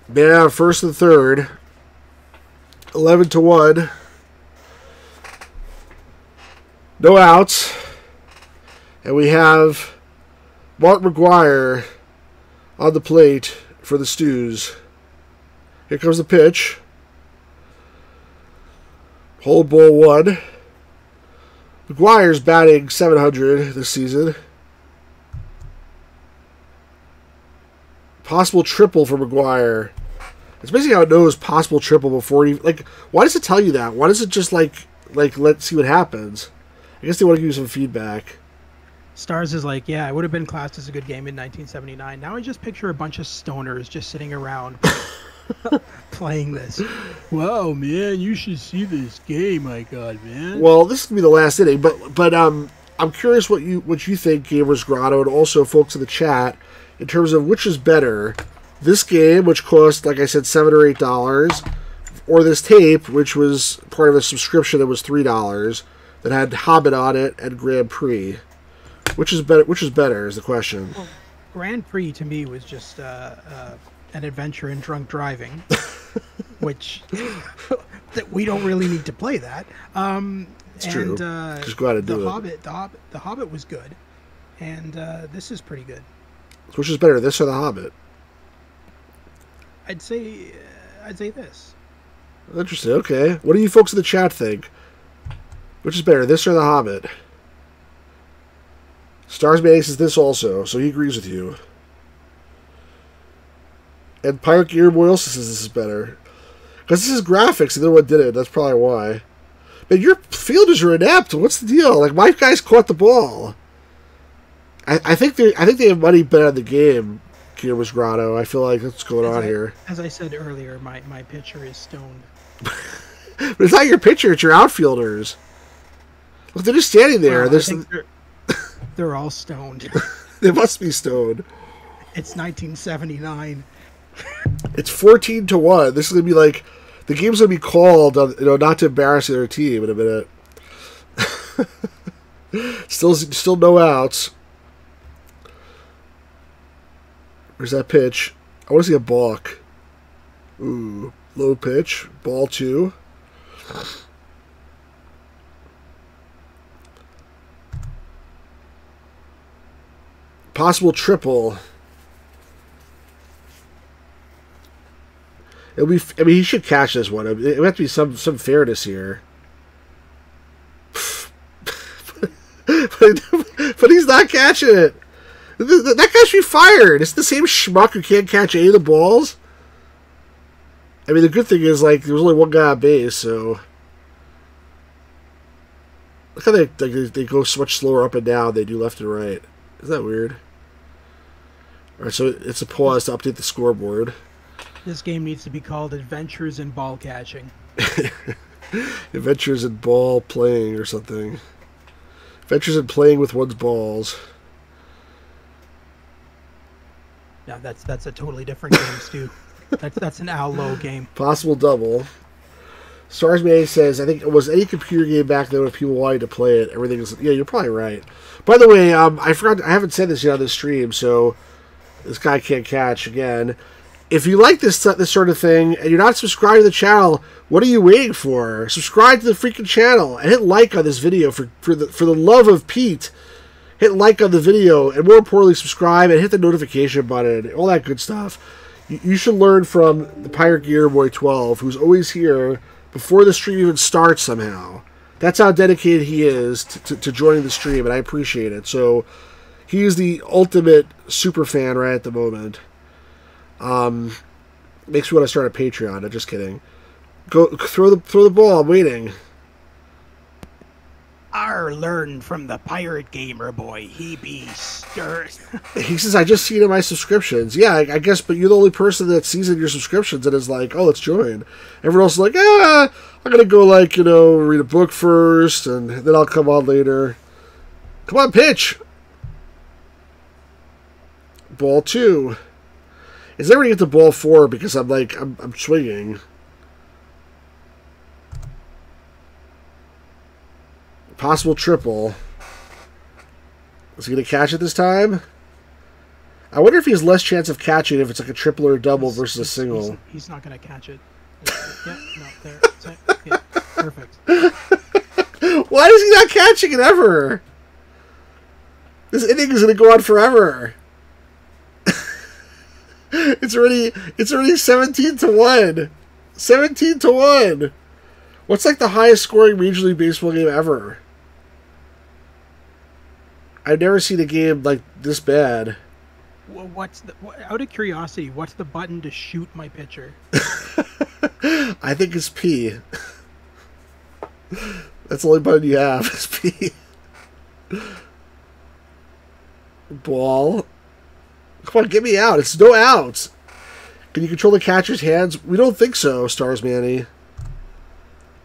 Man first and third. 11 to 1. No outs. And we have Mark McGwire on the plate for the Stews. Here comes the pitch. Hold ball one. McGwire's batting 700 this season. Possible triple for McGuire. It's basically how it knows possible triple before you like. Why does it tell you that? Why does it just like like let's see what happens? I guess they want to give you some feedback. Stars is like, yeah, it would have been classed as a good game in 1979. Now I just picture a bunch of stoners just sitting around playing this. Wow, man, you should see this game My God, man. Well, this is gonna be the last inning, but but um, I'm curious what you what you think, Gamers Grotto, and also folks in the chat, in terms of which is better, this game, which cost like I said seven or eight dollars, or this tape, which was part of a subscription that was three dollars, that had Hobbit on it and Grand Prix. Which is better? Which is better? Is the question. Grand Prix to me was just uh, uh, an adventure in drunk driving, which that we don't really need to play that. Um, It's and, true. Uh, Just go out and the do it. Hobbit, the Hobbit, the Hobbit was good, and uh, this is pretty good. Which is better, this or the Hobbit? I'd say, uh, I'd say this. Interesting. Okay. What do you folks in the chat think? Which is better, this or the Hobbit? Stars Manning says this also, so he agrees with you. And Pirate Gamer Boy also says this is better. Because this is graphics, and the other one did it. That's probably why. But your fielders are inept. What's the deal? Like my guys caught the ball. I, I think they I think they have money bet on the game, Gamers Grotto. I feel like that's what's going As on I- here. As I said earlier, my, my pitcher is stoned. But it's not your pitcher, it's your outfielders. Look, they're just standing there. Well, they're, they're all stoned. they must be stoned. it's 1979. It's fourteen to one. This is gonna be like the game's gonna be called, on, you know, not to embarrass their team in a minute. still, still no outs. Where's that pitch? I want to see a balk. Ooh, low pitch, ball two. Possible triple. It'll be. I mean, he should catch this one. It would have to be some some fairness here. but, but he's not catching it. Th- th- That guy should be fired. It's the same schmuck who can't catch any of the balls. I mean, the good thing is like there was only one guy on base, so look how they they, they go so much slower up and down. They do left and right. Isn't that weird? All right, so it's a pause to update the scoreboard. This game needs to be called Adventures in Ball Catching. Adventures in ball playing or something. Adventures in playing with one's balls. Yeah, that's that's a totally different game, Stu. That's that's an Al Lowe game. Possible double. Stars May says, I think it was any computer game back then when people wanted to play it. Everything is yeah, you're probably right. By the way, um, I forgot I haven't said this yet on the stream, so this guy can't catch again. If you like this this sort of thing and you're not subscribed to the channel, what are you waiting for? Subscribe to the freaking channel and hit like on this video for for the for the love of Pete. Hit like on the video and more importantly, subscribe and hit the notification button. All that good stuff. You, you should learn from the Pirate Gamer Boy 12, who's always here before the stream even starts somehow. That's how dedicated he is to, to, to joining the stream, and I appreciate it. So he is the ultimate super fan right at the moment. Um, makes me want to start a Patreon. I'm just kidding. Go throw the throw the ball. I'm waiting. R learned from the pirate gamer boy. He be stirs. he says, "I just seen in my subscriptions." Yeah, I, I, guess, but you're the only person that sees in your subscriptions and is like, "Oh, let's join." Everyone else is like, "Ah, I'm gonna go like you know read a book first, and then I'll come on later." Come on, pitch. Ball two. Is never get to ball four because I'm like I'm, I'm swinging. Possible triple. Is he going to catch it this time? I wonder if he has less chance of catching if it's like a triple or a double he's, versus a single. He's, he's not going to catch it. yeah, no, there. Yeah, perfect. Why is he not catching it ever? This inning is going to go on forever. it's already it's already 17 to 1. 17 to 1. What's like the highest scoring Major League Baseball game ever? I've never seen a game like this bad. What's the out of curiosity? What's the button to shoot my pitcher? I think it's P. That's the only button you have is P. Ball. Come on, get me out. It's no outs. Can you control the catcher's hands? We don't think so, Stars Manny.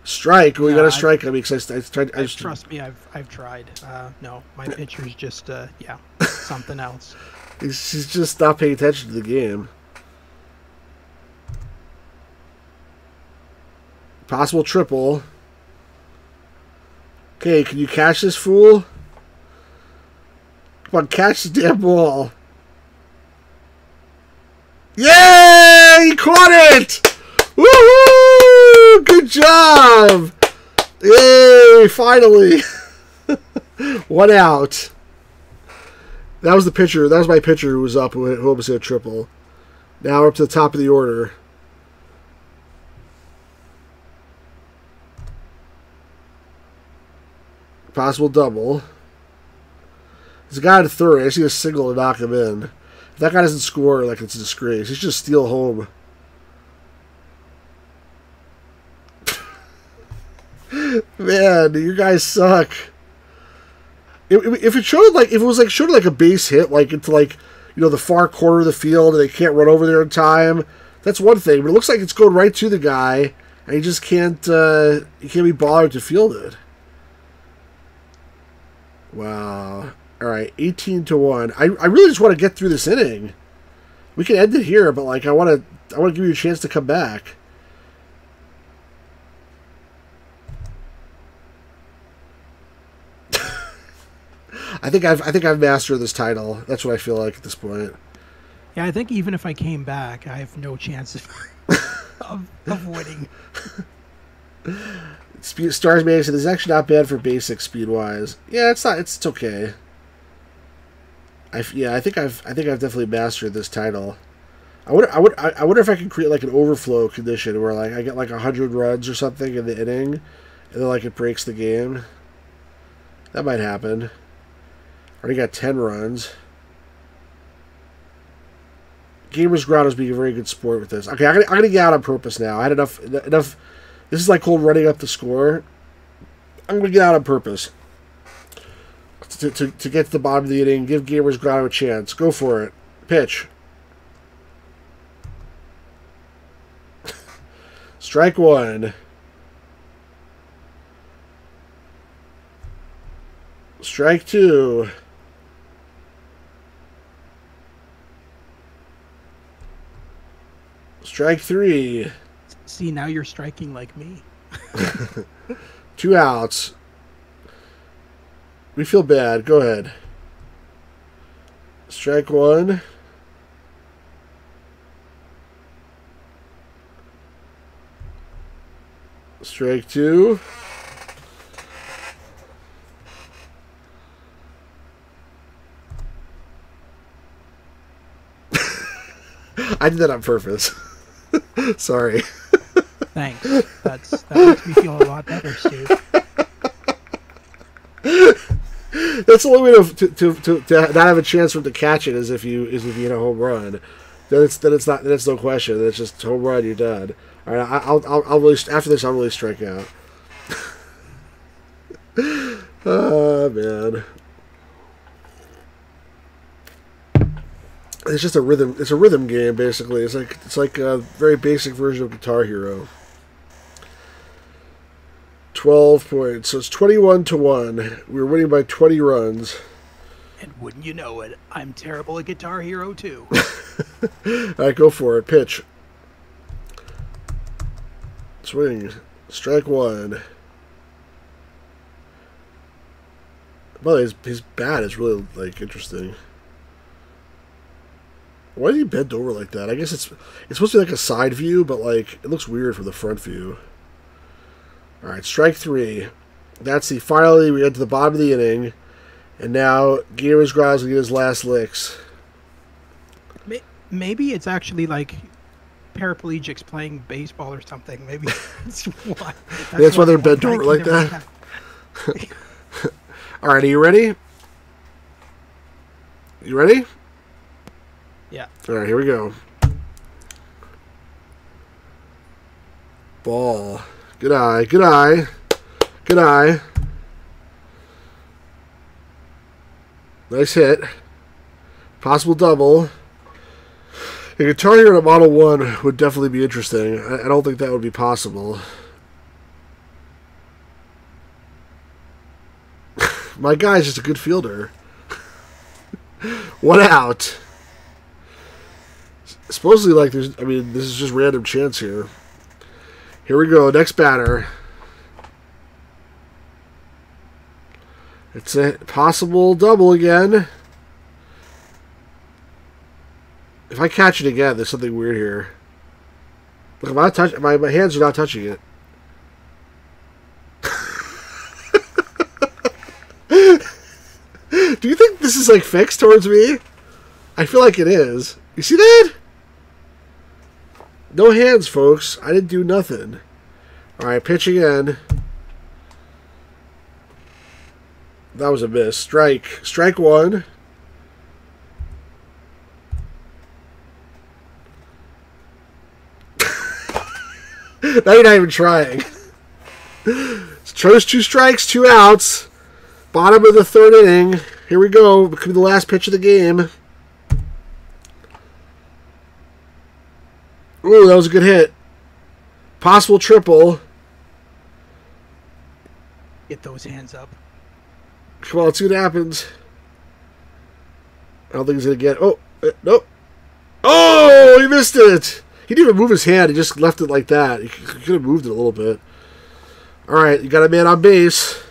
Strike. We yeah, got to strike. I mean, cause I, I tried. I just, trust me, I've I've tried. Uh, no, my pitcher's just uh, yeah, something else. He's, he's just not paying attention to the game. Possible triple. Okay, can you catch this fool? Come on, catch the damn ball. Yay! He caught it! Woohoo! Good job! Yay! Finally! One out. That was the pitcher. That was my pitcher who was up, who almost hit a triple. Now we're up to the top of the order. Possible double. There's a guy to third. I see a single to knock him in. If that guy doesn't score, like it's a disgrace. He should just steal home. Man, you guys suck. If it showed like if it was like showed like a base hit like into like you know the far corner of the field and they can't run over there in time, that's one thing. But it looks like it's going right to the guy and he just can't uh, he can't be bothered to field it. Wow. All right, eighteen to one. I, I really just want to get through this inning. We can end it here, but like I want to I want to give you a chance to come back. I think I've I think I've mastered this title. That's what I feel like at this point. Yeah, I think even if I came back, I have no chance of, of, of winning. Speed, Stars "This is actually not bad for basic speed wise. Yeah, it's not. It's, it's okay. I yeah, I think I've I think I've definitely mastered this title. I wonder I would I wonder if I can create like an overflow condition where like I get like hundred runs or something in the inning, and then like it breaks the game. That might happen. Already got ten runs. Gamers Grotto is being a very good sport with this. Okay, I'm gonna, I'm gonna get out on purpose now. I had enough enough. This is like called running up the score. I'm gonna get out on purpose to, to, to get to the bottom of the inning, give Gamers Grotto a chance. Go for it. Pitch. Strike one. Strike two. Strike three. See, now you're striking like me. Two outs. We feel bad. Go ahead. Strike one. Strike two. I did that on purpose. Sorry. Thanks. That's that makes me feel a lot better, Steve. That's the only way to, to, to, to not have a chance for him to catch it is if you is if you hit a home run. Then it's then it's not then it's no question. Then it's just home run. You're done. All right. I'll I'll, I'll really after this I'll really strike out. oh man. It's just a rhythm. It's a rhythm game, basically. It's like it's like a very basic version of Guitar Hero. Twelve points, so it's twenty-one to one. We were winning by twenty runs. And wouldn't you know it, I'm terrible at Guitar Hero too. All right, go for it. Pitch. Swing. Strike one. By the way, his, his bat is really like interesting. Why did he bend over like that? I guess it's it's supposed to be like a side view, but like it looks weird from the front view. All right, strike three. That's the finally we get to the bottom of the inning, and now Gamers Grotto will get his last licks. Maybe it's actually like paraplegics playing baseball or something. Maybe that's why. That's why they're bent over like can never that? All right, are you ready? You ready? Yeah. All right, here we go. Ball. Good eye. Good eye. Good eye. Nice hit. Possible double. A Guitar Hero in a Model 1 would definitely be interesting. I, don't think that would be possible. My guy's just a good fielder. One out. Supposedly, like, there's, I mean, this is just random chance here. Here we go. Next batter. It's a possible double again. If I catch it again, there's something weird here. Look, not touch- my, my hands are not touching it. Do you think this is like fixed towards me? I feel like it is. You see that? No hands, folks. I didn't do nothing. All right, pitch again. That was a miss. Strike. Strike one. now you're not even trying. Chose two strikes, two outs. Bottom of the third inning. Here we go. Could be the last pitch of the game. Ooh, that was a good hit. Possible triple. Get those hands up. Come on, let's see what happens. I don't think he's gonna get. Oh, uh, nope. Oh, he missed it. He didn't even move his hand. He just left it like that. He could have moved it a little bit. All right, you got a man on base.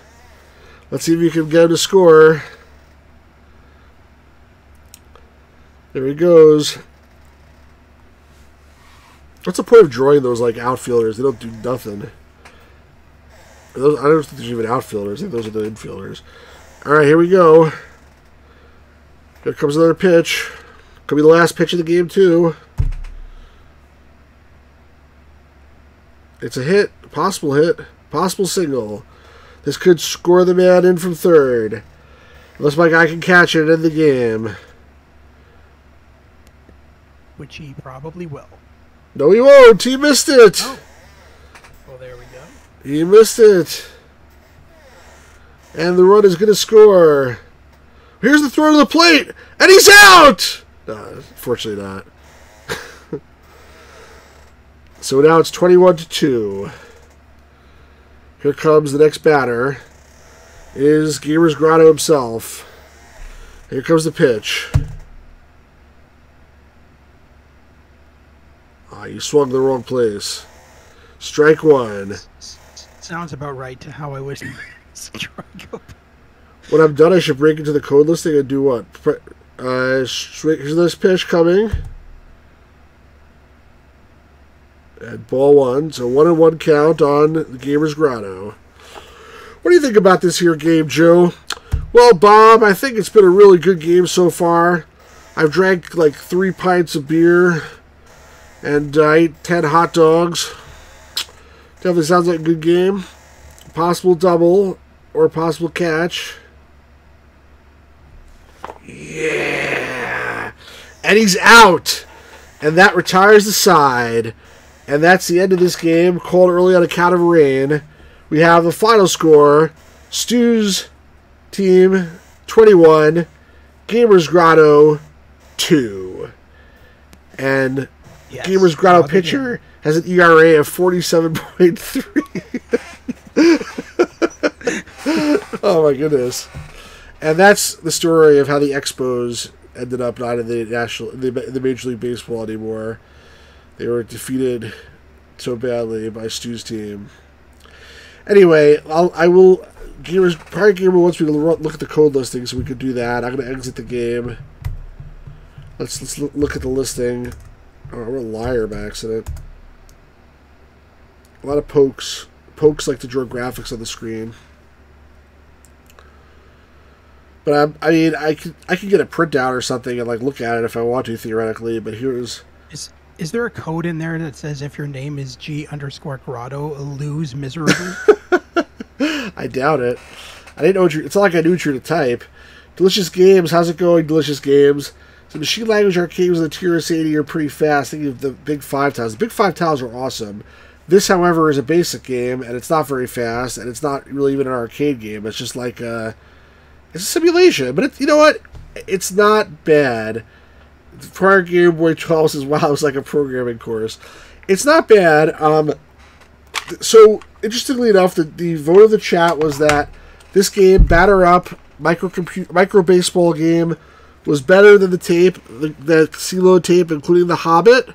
Let's see if you can get him to score. There he goes. What's the point of drawing those like outfielders? They don't do nothing. Those, I don't think there's even outfielders. I think those are the infielders. All right, here we go. Here comes another pitch. Could be the last pitch of the game too. It's a hit, possible hit, possible single. This could score the man in from third. Unless my guy can catch it in the game. Which he probably will. No, he won't. He missed it. Oh. Well, there we go. He missed it. And the run is going to score. Here's the throw to the plate. And he's out! Uh, fortunately not. so now it's 21 to 2. Here comes the next batter. Is Gamers Grotto himself. Here comes the pitch. Ah, you swung the wrong place. Strike one. Sounds about right to how I wish. strike up. When I'm done, I should break into the code listing and do what? Pre- Uh, here's this pitch coming. And ball one, so one and one count on the Gamers Grotto. What do you think about this here game, Joe? Well, Bob, I think it's been a really good game so far. I've drank like three pints of beer, and uh, I ate ten hot dogs. Definitely sounds like a good game. Possible double or possible catch. Yeah. And he's out. And that retires the side. And that's the end of this game, called early on account of rain. We have the final score Stu's team 21, Gamers Grotto 2. And Yes. Gamers Grotto game. pitcher has an ERA of 47.3. oh my goodness. And that's the story of how the Expos ended up not in the national, the, the Major League Baseball anymore. They were defeated so badly by Stu's team. Anyway, I'll, I will. Gamers, Pirate Gamer wants me to lo- look at the code listing, so we could do that. I'm going to exit the game. Let's let's look at the listing. Oh, we're a liar by accident. A lot of pokes. Pokes like to draw graphics on the screen. But I'm, I mean, I could I could get a printout or something and like look at it if I want to theoretically. But here's Is is there a code in there that says if your name is G underscore Grotto, lose miserably? I doubt it. I didn't know what you. It's not like I knew what you were to type. Delicious games. How's it going? Delicious games. The machine language arcades in the TRS-80 are pretty fast. Think of the Big Five tiles. The Big Five tiles are awesome. This, however, is a basic game, and it's not very fast, and it's not really even an arcade game. It's just like a, it's a simulation. But you know what? It's not bad. The Pirate Game Boy 12 says, "Wow, it's like a programming course." It's not bad. Um, so interestingly enough, the, the vote of the chat was that this game, Batter Up, micro micro baseball game, was better than the tape, the, the CLOAD tape, including The Hobbit.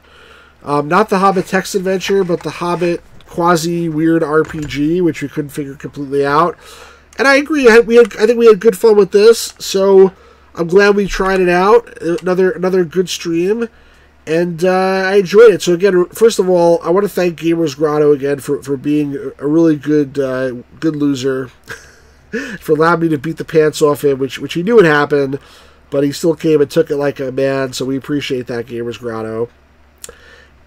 Um, not the Hobbit text adventure, but the Hobbit quasi weird RPG, which we couldn't figure completely out. And I agree. I, we had, I think we had good fun with this. So I'm glad we tried it out. Another another good stream, and uh, I enjoyed it. So again, first of all, I want to thank Gamers Grotto again for, for being a really good uh, good loser, for allowing me to beat the pants off him, which which he knew would happen, but he still came and took it like a man. So we appreciate that, Gamers Grotto.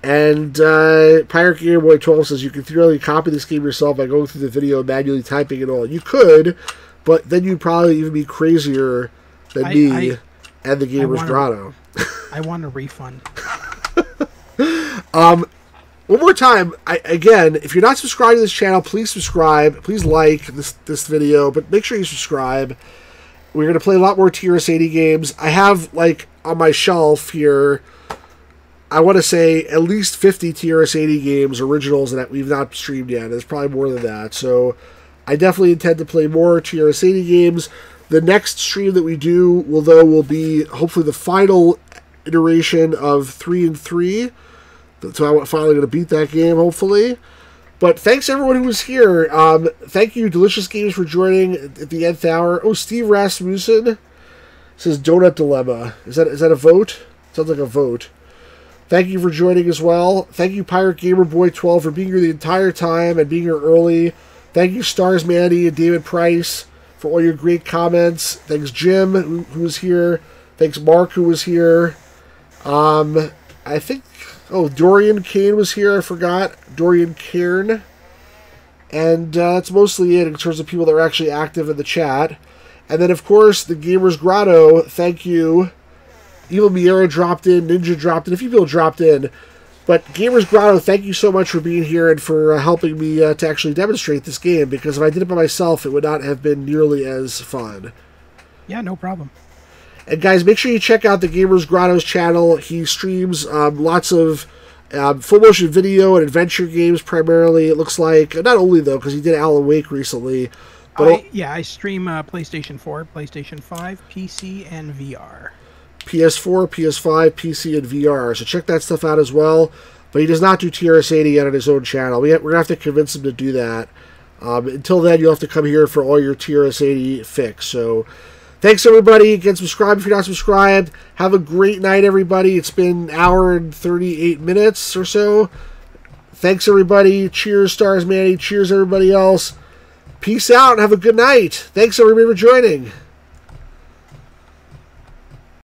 And uh, Pirate Game Boy 12 says you can theoretically copy this game yourself by going through the video and manually typing it all. You could, but then you'd probably even be crazier than I- me I- and the Gamers wanna- Grotto. I want a refund. um, One more time, I, again, if you're not subscribed to this channel, please subscribe. Please like this this video, but make sure you subscribe. We're gonna play a lot more TRS-80 games. I have like on my shelf here. I want to say at least 50 TRS-80 games originals that we've not streamed yet. There's probably more than that. So I definitely intend to play more TRS-80 games. The next stream that we do will though will be hopefully the final iteration of three in three. So I'm finally going to beat that game, hopefully. But thanks everyone who was here. Um, thank you, Delicious Games, for joining at the nth hour. Oh, Steve Rasmussen says Donut Dilemma. Is that is that a vote? Sounds like a vote. Thank you for joining as well. Thank you, Pirate Gamer Boy 12, for being here the entire time and being here early. Thank you, Stars Mandy and David Price, for all your great comments. Thanks, Jim, who, who was here. Thanks, Mark, who was here. Um, I think. Oh, Dorian Kane was here. I forgot Dorian Cairn. And uh, that's mostly it in terms of people that are actually active in the chat. And then, of course, the Gamers Grotto. Thank you. Evil Miera dropped in. Ninja dropped in. A few people dropped in. But Gamers Grotto, thank you so much for being here and for uh, helping me uh, to actually demonstrate this game. Because if I did it by myself, it would not have been nearly as fun. Yeah, no problem. And guys, make sure you check out the Gamers Grotto's channel. He streams um, lots of um, full motion video and adventure games primarily. It looks like not only though because he did Alan Wake recently, but I, yeah, I stream uh, PlayStation 4, PlayStation 5, PC, and VR. PS4, PS5, PC, and VR. So check that stuff out as well. but he does not do TRS-80 yet on his own channel. We have, we're gonna have to convince him to do that. Um, until then, you'll have to come here for all your TRS-80 fix. So, thanks everybody. Again, subscribe if you're not subscribed. Have a great night, everybody. It's been an hour and 38 minutes or so. Thanks everybody. Cheers, Stars Manny. Cheers, everybody else. Peace out and have a good night. Thanks everybody for joining.